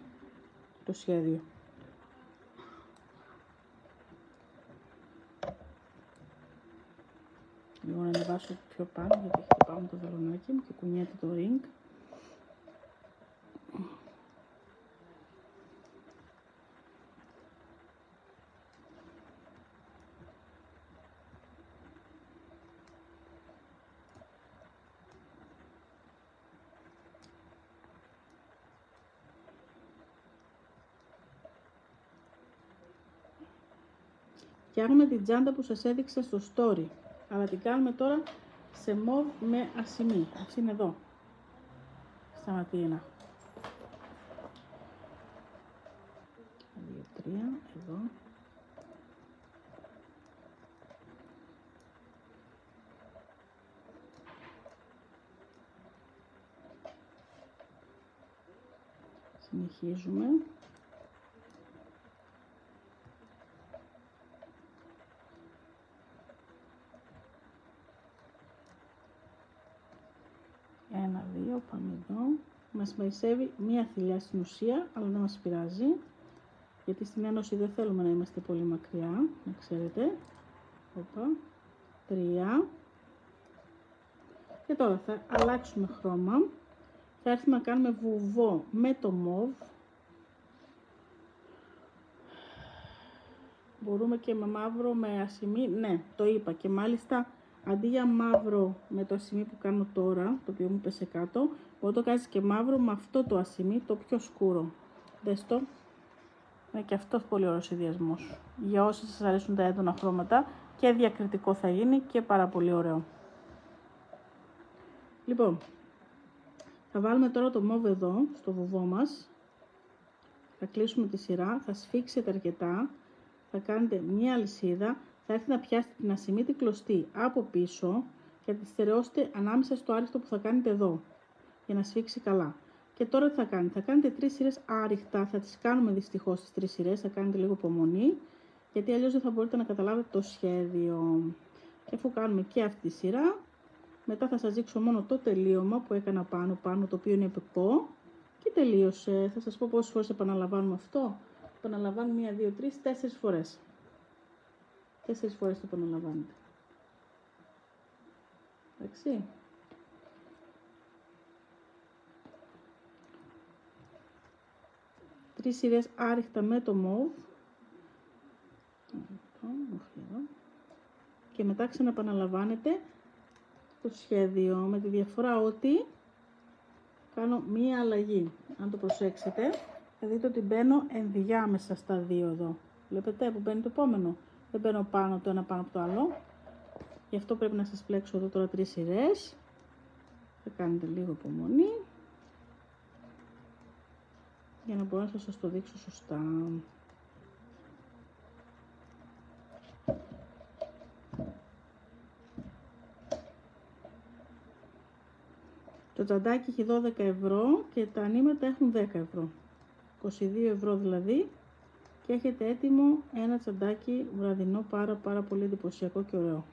το σχέδιο. Λίγο να ανεβάσω πιο πάνω γιατί έχει πάνω το βελονάκι μου και κουνιέται το ring. Φτιάχνουμε την τσάντα που σας έδειξα στο story αλλά την κάνουμε τώρα σε μοβ με ασημή. Αυτή είναι εδώ, στα ματίνα. Δύο, τρία, εδώ. Συνεχίζουμε. Ένα, δύο, πάμε εδώ. Μας περισσεύει μία θηλιά στην ουσία, αλλά δεν μας πειράζει. Γιατί στην ένωση δεν θέλουμε να είμαστε πολύ μακριά, να ξέρετε. Οπα. Τρία. Και τώρα θα αλλάξουμε χρώμα. Θα έρθουμε να κάνουμε βουβό με το μοβ. Μπορούμε και με μαύρο με ασημή. Ναι, το είπα. Και μάλιστα αντί για μαύρο με το ασημή που κάνω τώρα, το οποίο μου πέσε κάτω, μπορεί να το κάνεις και μαύρο με αυτό το ασημή, το πιο σκούρο. Δες το. Είναι και αυτός πολύ ωραίος συνδυασμός. Για όσοι σας αρέσουν τα έντονα χρώματα και διακριτικό θα γίνει και πάρα πολύ ωραίο. Λοιπόν, θα βάλουμε τώρα το μόβ εδώ, στο βουβό μας. Θα κλείσουμε τη σειρά, θα σφίξετε αρκετά, θα κάνετε μία αλυσίδα, θα έρθει να πιάσετε την ασημίτη κλωστή από πίσω και θα τη στερεώσετε ανάμεσα στο άριστο που θα κάνετε εδώ, για να σφίξει καλά. Και τώρα τι θα κάνετε, θα κάνετε τρεις σειρές άριχτα, θα τις κάνουμε δυστυχώς τις τρεις σειρές, θα κάνετε λίγο υπομονή, γιατί αλλιώς δεν θα μπορείτε να καταλάβετε το σχέδιο. Και αφού κάνουμε και αυτή τη σειρά, μετά θα σας δείξω μόνο το τελείωμα που έκανα πάνω πάνω, το οποίο είναι επικό. Και τελείωσε. Θα σας πω πόσες φορές επαναλαμβάνουμε αυτό. Επαναλαμβάνουμε μία, δύο, τρεις, τέσσερις φορές. Τέσσερις φορές το επαναλαμβάνετε. Εντάξει. Τρεις σειρές άριχτα με το μοβ. Και μετά ξαναπαναλαμβάνετε το σχέδιο με τη διαφορά ότι κάνω μία αλλαγή. Αν το προσέξετε, θα δείτε ότι μπαίνω ενδιάμεσα στα δύο εδώ. Βλέπετε που μπαίνει το επόμενο. Δεν μπαίνω πάνω το ένα πάνω από το άλλο. Γι' αυτό πρέπει να σας πλέξω εδώ τώρα τρεις σειρές. Θα κάνετε λίγο υπομονή. Για να μπορώ να σας το δείξω σωστά. Το τσαντάκι έχει 12 ευρώ και τα ανήματα έχουν 10 ευρώ. 22 ευρώ δηλαδή και έχετε έτοιμο ένα τσαντάκι βραδινό πάρα πάρα πολύ εντυπωσιακό και ωραίο.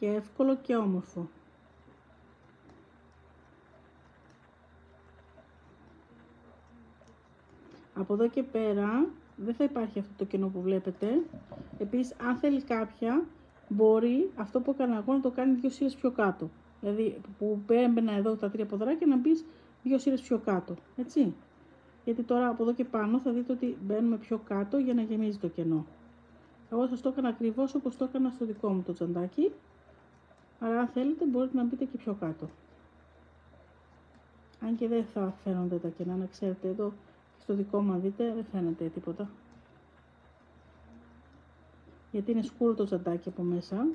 Και εύκολο και όμορφο. Από εδώ και πέρα δεν θα υπάρχει αυτό το κενό που βλέπετε. Επίσης, αν θέλει κάποια, μπορεί αυτό που έκανα εγώ να το κάνει δύο σύρες πιο κάτω. Δηλαδή, που έμπαινα εδώ τα τρία ποδαράκια να μπεις δύο σύρες πιο κάτω. Έτσι. Γιατί τώρα από εδώ και πάνω θα δείτε ότι μπαίνουμε πιο κάτω για να γεμίζει το κενό. Εγώ σας το έκανα ακριβώς όπως το έκανα στο δικό μου το τσαντάκι. Αλλά αν θέλετε μπορείτε να μπείτε και πιο κάτω. Αν και δεν θα φαίνονται τα κενά, να ξέρετε εδώ στο δικό μου δείτε δεν φαίνεται τίποτα. Γιατί είναι σκούρο το τσαντάκι από μέσα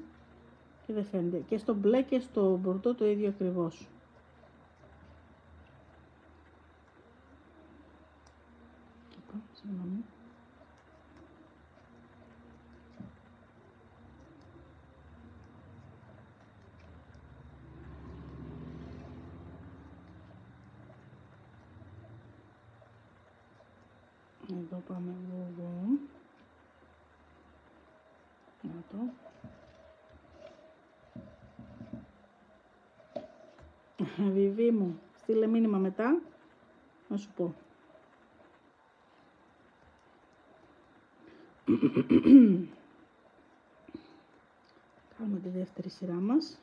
και δεν φαίνεται. Και στο μπλε και στο μπορτό το ίδιο ακριβώς. Λοιπόν, Εδώ πάμε βουβού. Να το. Βιβί μου, στείλε μήνυμα μετά, να σου πω. Κάνουμε τη δεύτερη σειρά μας.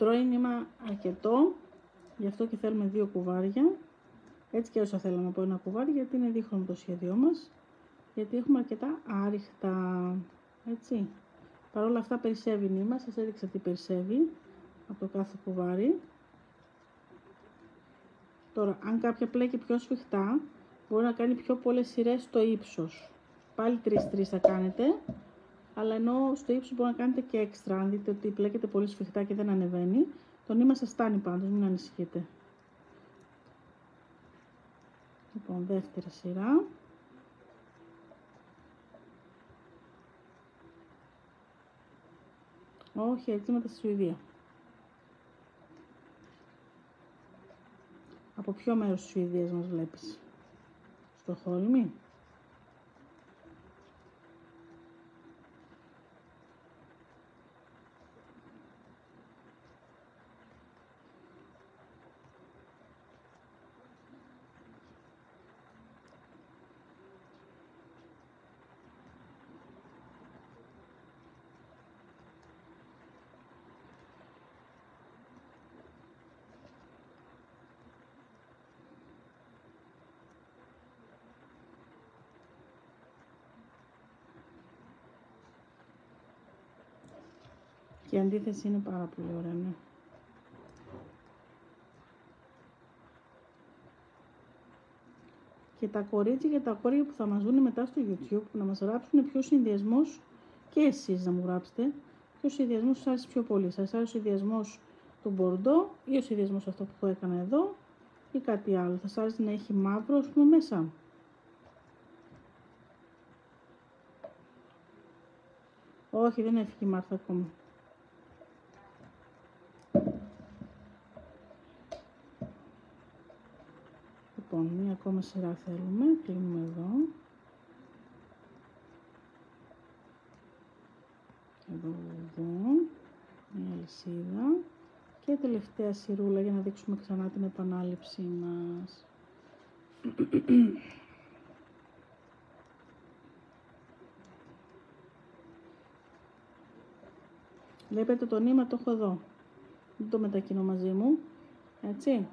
Τρώινημα αρκετό, γι' αυτό και θέλουμε δύο κουβάρια. Έτσι και όσο θέλαμε από ένα κουβάρι, γιατί είναι δίχρονο το σχέδιό μας. γιατί έχουμε αρκετά άριχτα, έτσι. Παρ' όλα αυτά περισσεύει η νήμα, σας έδειξα τι περισσεύει από το κάθε κουβάρι. Τώρα, αν κάποια πλέκει πιο σφιχτά, μπορεί να κάνει πιο πολλές σειρές στο ύψος. Πάλι τρεις-τρεις θα κάνετε, αλλά ενώ στο ύψος μπορεί να κάνετε και έξτρα, αν δείτε ότι πλέκεται πολύ σφιχτά και δεν ανεβαίνει, το νήμα σας φτάνει πάντως, μην ανησυχείτε. Λοιπόν, δεύτερη σειρά. Όχι, έτσι είμαστε στη Σουηδία. Από ποιο μέρος της Σουηδίας μας βλέπεις; Στο Χόλμη; Αντίθεση είναι πάρα πολύ ωραία, ναι. Και τα κορίτσια και τα κόρια που θα μας δουν μετά στο YouTube, που να μας γράψουν ποιος συνδυασμός και εσείς να μου γράψετε, ποιος συνδυασμός σας άρεσε πιο πολύ. Σας άρεσε ο συνδυασμός του Μπορντό ή ο συνδυασμός αυτό που έκανα εδώ ή κάτι άλλο. Θα σας άρεσε να έχει μαύρο, ας πούμε, μέσα. Όχι, δεν έφυγε η Μάρθα ακόμα. Λοιπόν, μία ακόμα σειρά θέλουμε. Κλείνουμε εδώ. Εδώ, εδώ. Μία λυσίδα. Και τελευταία σειρούλα για να δείξουμε ξανά την επανάληψή μας. Βλέπετε το νήμα το έχω εδώ. Δεν το μετακινώ μαζί μου. Έτσι.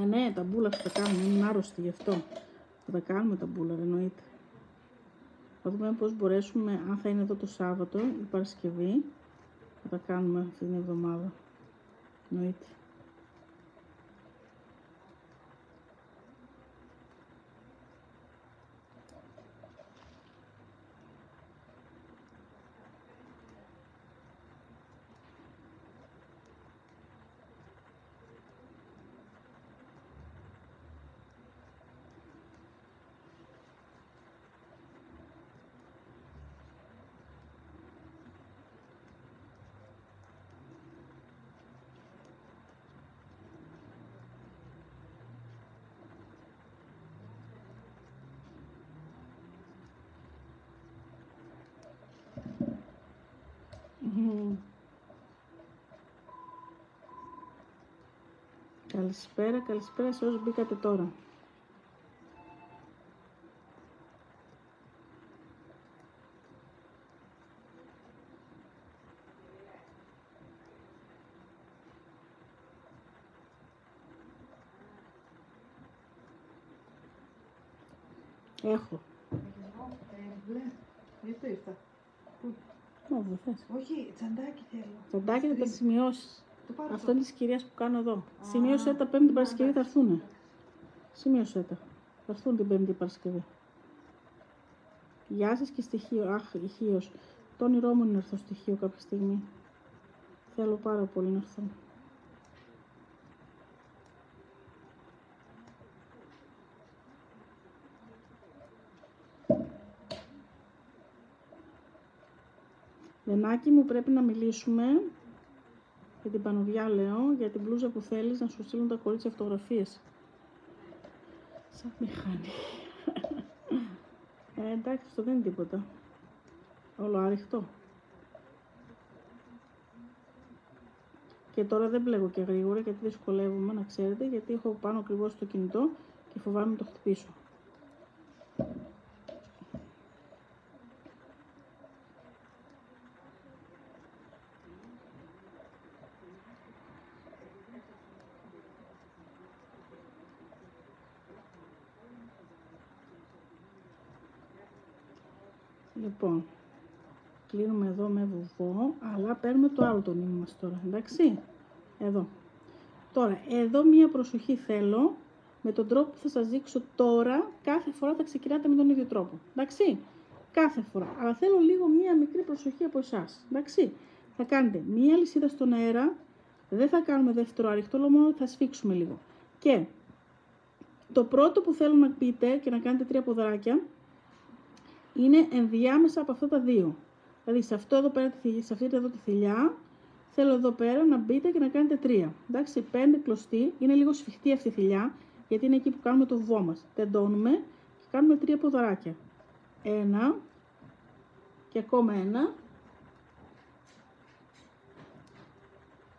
Α, ναι, τα μπούλα θα τα κάνουμε. Είμαι άρρωστη γι' αυτό. Θα τα κάνουμε τα μπούλα, εννοείται. Θα δούμε πώς μπορέσουμε, αν θα είναι εδώ το Σάββατο η Παρασκευή, θα τα κάνουμε αυτή την εβδομάδα. Εννοείται. Καλησπέρα, καλησπέρα σε όσους μπήκατε τώρα. Έχω. Γιατί ήρθα; Ω, δεν θες. Όχι, τσαντάκι θέλω. Τσαντάκι θα τα Στρι- σημειώσεις. Το πάρω Αυτό είναι της κυρίας που κάνω εδώ. Σημείωσέ τα Πέμπτη Παρασκευή θα έρθουνε. Σημείωσέ τα. Θα έρθουν την Πέμπτη Παρασκευή. Γεια σας και στοιχείο. Αχ, ηχείο. Το όνειρό μου είναι να έρθω στοιχείο κάποια στιγμή. Θέλω πάρα πολύ να έρθω. Λενάκι μου πρέπει να μιλήσουμε για την Πανουδιά λέω, για την μπλούζα που θέλεις να σου στείλουν τα κορίτσια φωτογραφίες. Σαν μηχανή. ε, εντάξει, αυτό δεν είναι τίποτα. Όλο άριχτο. Και τώρα δεν μπλέγω και γρήγορα γιατί δυσκολεύομαι να ξέρετε γιατί έχω πάνω ακριβώς το κινητό και φοβάμαι να το χτυπήσω. Λοιπόν, κλείνουμε εδώ με βουβό, αλλά παίρνουμε το άλλο το νήμα μας τώρα, εντάξει; Εδώ. Τώρα, εδώ μία προσοχή θέλω, με τον τρόπο που θα σας δείξω τώρα, κάθε φορά θα ξεκινάτε με τον ίδιο τρόπο, εντάξει; Κάθε φορά. Αλλά θέλω λίγο μία μικρή προσοχή από εσάς, εντάξει; Θα κάνετε μία λυσίδα στον αέρα, δεν θα κάνουμε δεύτερο αριχτό, μόνο θα σφίξουμε λίγο. Και το πρώτο που θέλω να πείτε και να κάνετε τρία ποδαράκια, είναι ενδιάμεσα από αυτά τα δύο. Δηλαδή σε, αυτό εδώ πέρα, σε αυτή εδώ τη θηλιά, θέλω εδώ πέρα να μπείτε και να κάνετε τρία. Εντάξει, πέντε κλωστή, είναι λίγο σφιχτή αυτή η θηλιά, γιατί είναι εκεί που κάνουμε το βουβό μας. Τεντώνουμε και κάνουμε τρία ποδαράκια. Ένα και ακόμα ένα.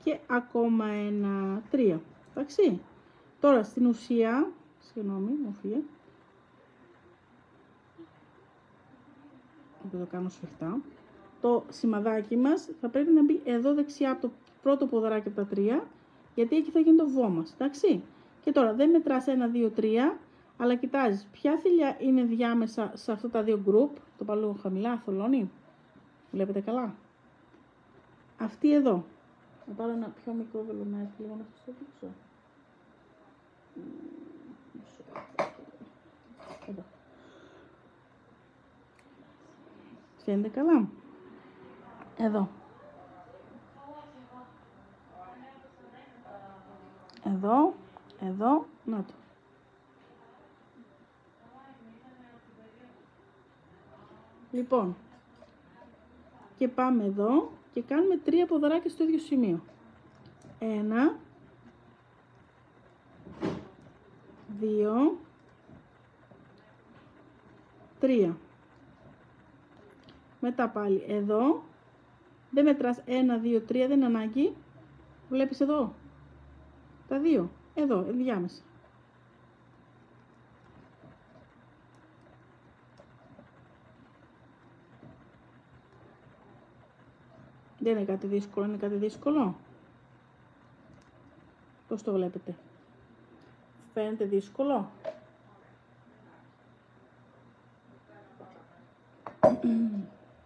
Και ακόμα ένα, τρία. Εντάξει. Τώρα στην ουσία, συγγνώμη, μου φύγε. Που το κάνω σφιχτά, το σημαδάκι μας θα πρέπει να μπει εδώ δεξιά από το πρώτο ποδαράκι από τα τρία, γιατί εκεί θα γίνει το βό μας, εντάξει. Και τώρα δεν μετράς 1, 2, 3, αλλά κοιτάζεις ποια θηλιά είναι διάμεσα σε αυτά τα δύο γκρουπ, το παλού χαμηλά, θολώνει, βλέπετε καλά. Αυτή εδώ. Θα πάρω ένα πιο μικρό βελονάκι λίγο να σας το δείξω. Εδώ. Φαίνεται καλά. Εδώ. Εδώ, εδώ, να το. Λοιπόν, και πάμε εδώ και κάνουμε τρία ποδαράκια στο ίδιο σημείο. Ένα, δύο, τρία. Μετά πάλι εδώ. Δεν μετράς 1, 2, 3, δεν είναι ανάγκη. Βλέπεις εδώ. Τα δύο. Εδώ, ενδιάμεσα. Δεν είναι κάτι δύσκολο, είναι κάτι δύσκολο. Πώς το βλέπετε; Φαίνεται δύσκολο.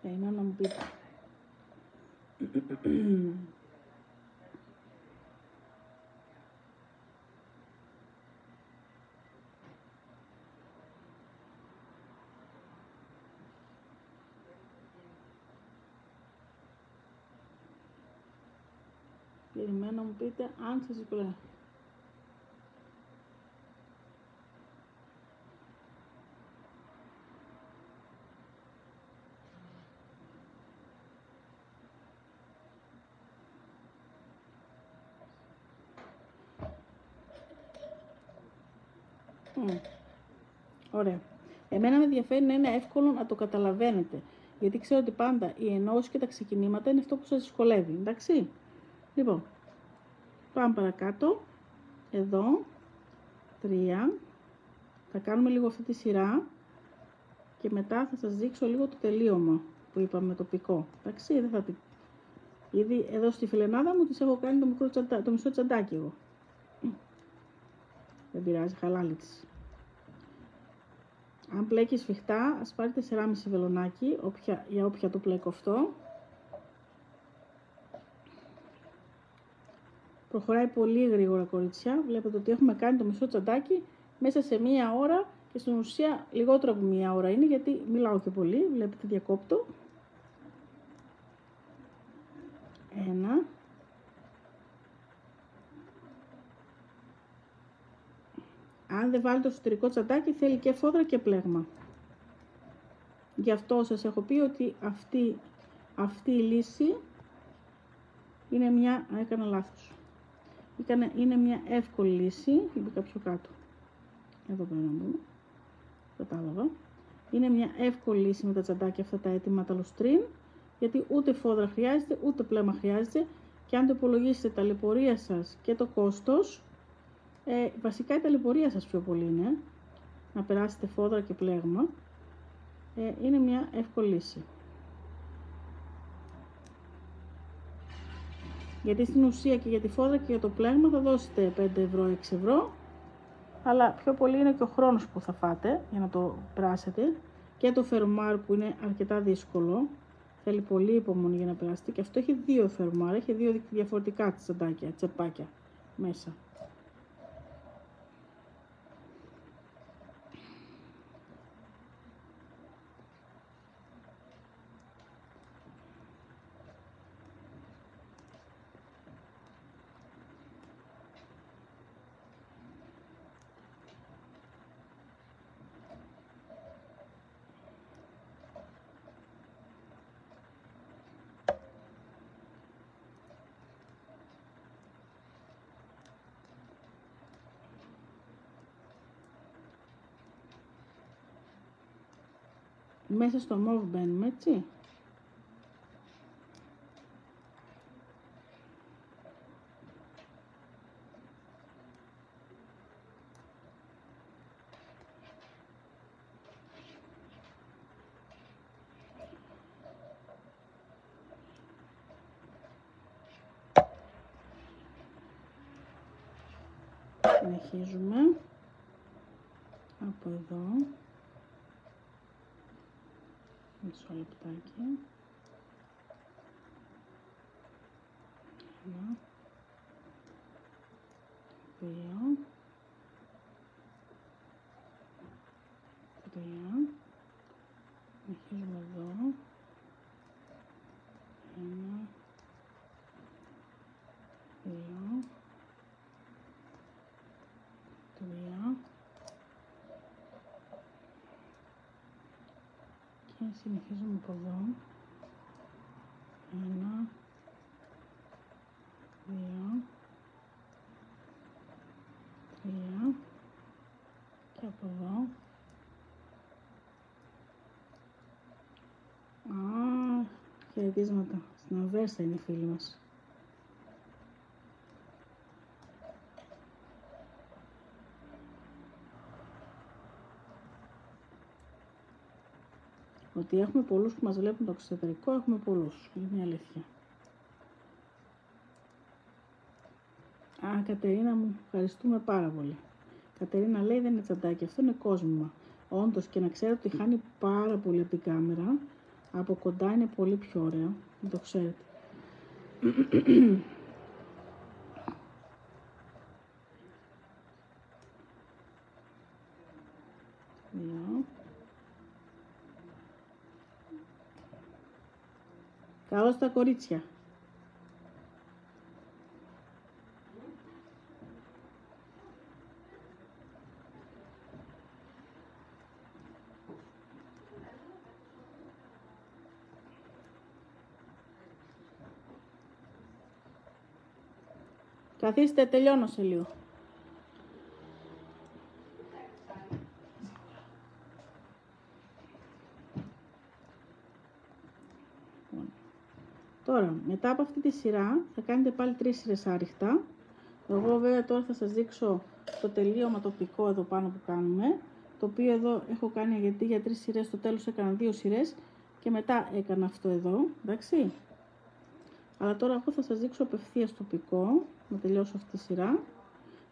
Περιμένω να μου πείτε. Περιμένω να μου πείτε αν σας δυσκολεύει. Ωραία. Εμένα με ενδιαφέρει να είναι εύκολο να το καταλαβαίνετε. Γιατί ξέρω ότι πάντα η ενώση και τα ξεκινήματα είναι αυτό που σας δυσκολεύει. Εντάξει; Λοιπόν, πάμε παρακάτω. Εδώ. Τρία. Θα κάνουμε λίγο αυτή τη σειρά. Και μετά θα σας δείξω λίγο το τελείωμα που είπαμε τοπικό. Εντάξει, δεν θα τη... Ήδη εδώ στη φιλενάδα μου τις έχω κάνει το, μικρό τσαντα... το μισό τσαντάκι εγώ. Δεν πειράζει, χαλάλι της. Αν πλέκεις σφιχτά, ας πάρετε 4,5 βελονάκι, όποια, για όποια το πλέκω αυτό. Προχωράει πολύ γρήγορα κορίτσια. Βλέπετε ότι έχουμε κάνει το μισό τσαντάκι μέσα σε μία ώρα και στην ουσία λιγότερο από μία ώρα είναι γιατί μιλάω και πολύ. Βλέπετε διακόπτω. Ένα. Αν δεν βάλει το εσωτερικό τσαντάκι θέλει και φόδρα και πλέγμα. Γι' αυτό σας έχω πει ότι αυτή, αυτή η λύση είναι μια... έκανα λάθος. είναι μια εύκολη λύση. Μπήκα πιο κάτω. Εδώ πρέπει να μπούμε. Κατάλαβα. Είναι μια εύκολη λύση με τα τσαντάκια αυτά τα έτοιμα τα λουστρίν. Γιατί ούτε φόδρα χρειάζεται, ούτε πλέγμα χρειάζεται. Και αν το υπολογίσετε τα λεπορία σας και το κόστος, ε, βασικά η ταλαιπωρία σας πιο πολύ είναι να περάσετε φόδρα και πλέγμα. Ε, είναι μια εύκολη λύση. Γιατί στην ουσία και για τη φόδρα και για το πλέγμα θα δώσετε 5 ευρώ, 6 ευρώ. Αλλά πιο πολύ είναι και ο χρόνος που θα φάτε για να το πράσετε. και το φερμάρ που είναι αρκετά δύσκολο. Θέλει πολύ υπομονή για να περάσει. Και αυτό έχει δύο φερμάρ, έχει δύο διαφορετικά τσαντάκια, τσεπάκια μέσα. Μέσα στο μόβ μπαίνουμε, έτσι. Συνεχίζουμε από εδώ. Μισό λεπτάκι. Ένα. Δύο. Τρία. Συνεχίζουμε εδώ. Ένα. Δύο. Τρία. Και συνεχίζουμε από εδώ. Ένα. Δύο. Τρία. Και από εδώ. Α, χαιρετίσματα. Στην Αβέρσα είναι οι φίλοι μας. Ότι έχουμε πολλούς που μας βλέπουν το εξωτερικό, έχουμε πολλούς. Είναι η αλήθεια. Α, Κατερίνα μου, ευχαριστούμε πάρα πολύ. Κατερίνα λέει δεν είναι τσαντάκι, αυτό είναι κόσμημα. Όντως και να ξέρετε ότι χάνει πάρα πολύ από την κάμερα. Από κοντά είναι πολύ πιο ωραίο, να το ξέρετε. Δύο. Καλώς τα κορίτσια. Καθίστε, τελειώνω σε λίγο. Λοιπόν, Τώρα, μετά από αυτή τη σειρά, θα κάνετε πάλι τρεις σειρές άριχτα. Εγώ βέβαια τώρα θα σας δείξω το τελείωμα τοπικό εδώ πάνω που κάνουμε. Το οποίο εδώ έχω κάνει γιατί για τρεις σειρές στο τέλος έκανα δύο σειρές και μετά έκανα αυτό εδώ, εντάξει. Αλλά τώρα εγώ θα σας δείξω απευθείας το πικό, να τελειώσω αυτή τη σειρά.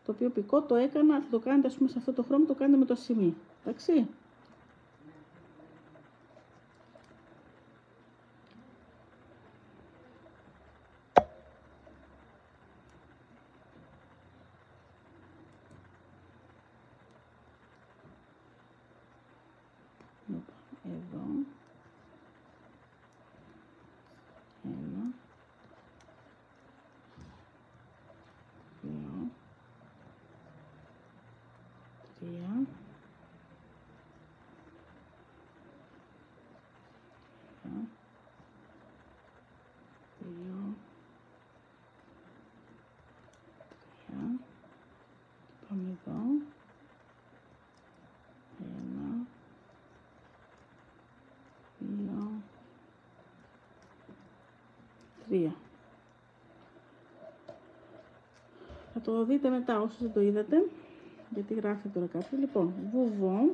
Το οποίο πικό το έκανα, θα το κάνετε ας πούμε σε αυτό το χρώμα, το κάνετε με το σημείο, εντάξει. Λοιπόν, Εδώ. Ένα. Δύο. Τρία. Ένα. Δύο. Τρία. Και πάμε εδώ. Ένα. Δύο. Τρία. Θα το δείτε μετά όσοι δεν το είδατε, γιατί γράφει τώρα κάποιος. Λοιπόν, βουβό,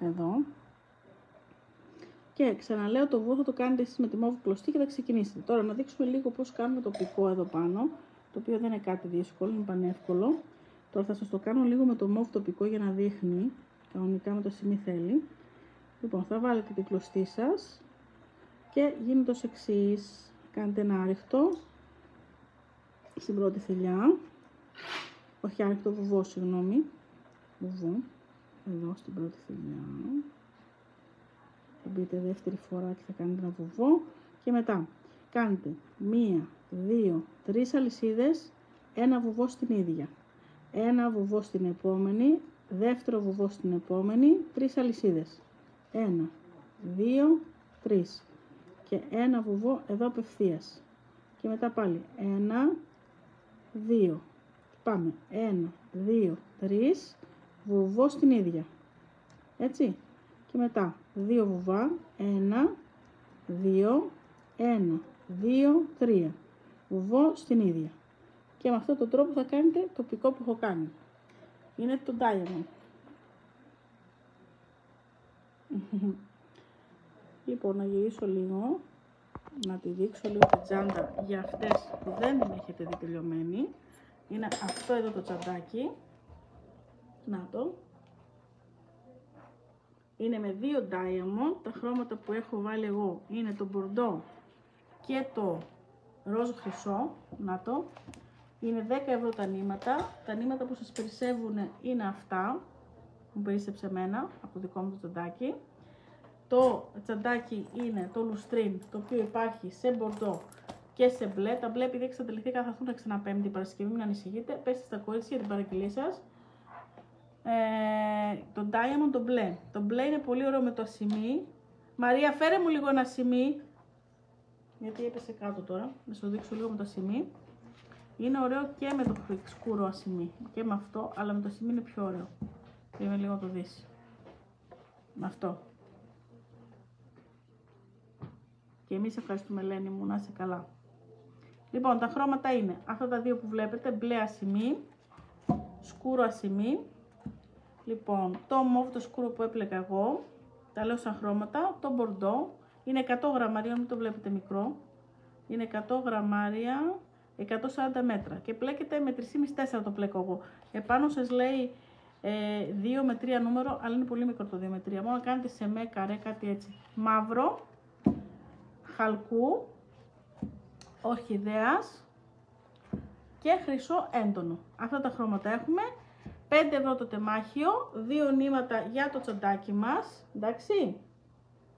εδώ. Και ξαναλέω το βουβό θα το κάνετε εσείς με τη μόβ κλωστή και θα ξεκινήσετε. Τώρα να δείξουμε λίγο πώς κάνουμε το πικό εδώ πάνω, το οποίο δεν είναι κάτι δύσκολο, είναι πανεύκολο. Τώρα θα σας το κάνω λίγο με το μόβ τοπικό για να δείχνει, κανονικά με το σημείο θέλει. Λοιπόν, θα βάλετε την κλωστή σας και γίνεται ως εξής. Κάνετε ένα άριχτο στην πρώτη θηλιά. Όχι άριχτο, βουβό, συγγνώμη. Βουβό. Εδώ στην πρώτη θηλιά. Θα μπείτε δεύτερη φορά και θα κάνετε ένα βουβό. Και μετά κάνετε μία, δύο, τρεις αλυσίδες, ένα βουβό στην ίδια. Ένα βουβό στην επόμενη, δεύτερο βουβό στην επόμενη, τρεις αλυσίδες. Ένα, δύο, τρεις. Και ένα βουβό εδώ απευθείας. Και μετά πάλι ένα, δύο. Πάμε. Ένα, δύο, τρεις. Βουβό στην ίδια. Έτσι. Και μετά δύο βουβά. Ένα, δύο, ένα, δύο, τρία. Βουβό στην ίδια. Και με αυτόν τον τρόπο θα κάνετε το πικό που έχω κάνει. Είναι το diamond. λοιπόν, να γυρίσω λίγο, να τη δείξω λίγο την τσάντα για αυτές που δεν την έχετε δει τελειωμένη. Είναι αυτό εδώ το τσαντάκι. Να το. Είναι με δύο diamond. Τα χρώματα που έχω βάλει εγώ είναι το μπορντό και το ροζ χρυσό. Να το. Είναι 10 ευρώ τα νήματα. Τα νήματα που σας περισσεύουν είναι αυτά που περίσσεψε εμένα από το δικό μου το τσαντάκι. Το τσαντάκι είναι το λουστρίν, το οποίο υπάρχει σε μπορντό και σε μπλε. Τα μπλε επειδή εξαντληθήκα θα έρθουν ξανά πέμπτη Παρασκευή, μην ανησυχείτε. Πέστε στα κορίτσια για την παραγγελία σας. Ε, το diamond το μπλε. Το μπλε είναι πολύ ωραίο με το ασημί. Μαρία φέρε μου λίγο ένα ασημί. Γιατί έπεσε κάτω τώρα. Να σου δείξω λίγο με το ασημί. Είναι ωραίο και με το σκούρο ασημί. Και με αυτό, αλλά με το ασημί είναι πιο ωραίο. Είμαι λίγο το δεις. Με αυτό. Και εμείς ευχαριστούμε Ελένη μου, να είσαι καλά. Λοιπόν, τα χρώματα είναι αυτά τα δύο που βλέπετε, μπλε ασημή, σκούρο ασημή. Λοιπόν, το μόβ το σκούρο που έπλεκα εγώ, τα λέω σαν χρώματα, το μπορντό, είναι 100 γραμμάρια, μην το βλέπετε μικρό, είναι 100 γραμμάρια, 140 μέτρα και πλέκεται με 3,5-4 το πλέκω εγώ. Επάνω σας λέει ε, 2 με 3 νούμερο, αλλά είναι πολύ μικρό το 2 με 3, μόνο κάνετε σε με καρέ κάτι έτσι. Μαύρο, χαλκού, ορχιδέας και χρυσό έντονο. Αυτά τα χρώματα έχουμε. 5 ευρώ το τεμάχιο, 2 νήματα για το τσαντάκι μας, εντάξει,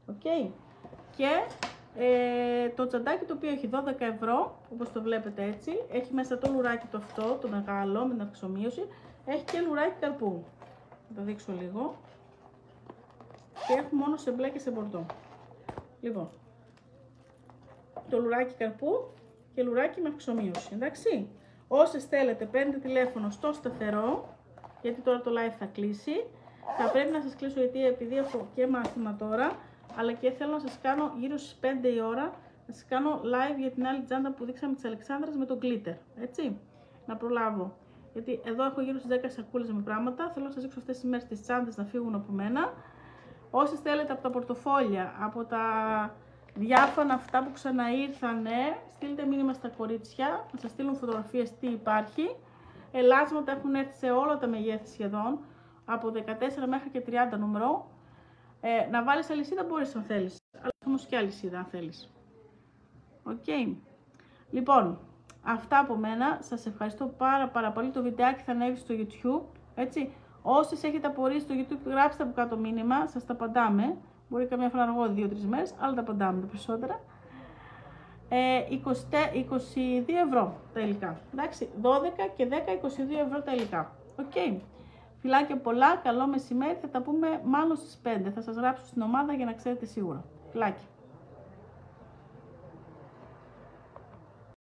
οκ. Και ε, το τσαντάκι το οποίο έχει 12 ευρώ, όπως το βλέπετε έτσι, έχει μέσα το λουράκι το αυτό, το μεγάλο με την αυξομείωση, έχει και λουράκι καρπού. Θα το δείξω λίγο. Και έχουμε μόνο σε μπλε και σε μπορντό. Λοιπόν, το λουράκι καρπού και λουράκι με αυξομοίωση, εντάξει. Όσες θέλετε παίρνετε τηλέφωνο στο σταθερό, γιατί τώρα το live θα κλείσει. Θα πρέπει να σας κλείσω γιατί επειδή έχω και μάθημα τώρα, αλλά και θέλω να σας κάνω γύρω στις 5 η ώρα, να σας κάνω live για την άλλη τσάντα που δείξαμε της Αλεξάνδρας με το glitter, έτσι. Να προλάβω. Γιατί εδώ έχω γύρω στις 10 σακούλες με πράγματα, θέλω να σας δείξω αυτές τις μέρες τις τσάντες να φύγουν από μένα. Όσοι θέλετε από τα πορτοφόλια, από τα διάφανα αυτά που ξαναήρθανε, στείλτε μήνυμα στα κορίτσια, να σας στείλουν φωτογραφίες τι υπάρχει. Ελάσματα έχουν έρθει σε όλα τα μεγέθη σχεδόν, από 14 μέχρι και 30 νούμερο. Ε, να βάλεις αλυσίδα μπορείς αν θέλεις, αλλά όμως και αλυσίδα αν θέλεις. Οκ. Λοιπόν, αυτά από μένα. Σας ευχαριστώ πάρα πάρα πολύ. Το βιντεάκι θα ανέβει στο YouTube, έτσι. Όσοι έχετε απορίες στο YouTube, γράψτε από κάτω μήνυμα, σας τα απαντάμε. Μπορεί καμιά φορά να βγω 2-3 μέρες, αλλά τα απαντάμε τα περισσότερα. Ε, 20, 22 ευρώ τα υλικά. Εντάξει, 12 και 10, 22 ευρώ τα υλικά. OK. Okay. Φιλάκια πολλά, καλό μεσημέρι. Θα τα πούμε μάλλον στις 5. Θα σας γράψω στην ομάδα για να ξέρετε σίγουρα. Φιλάκια.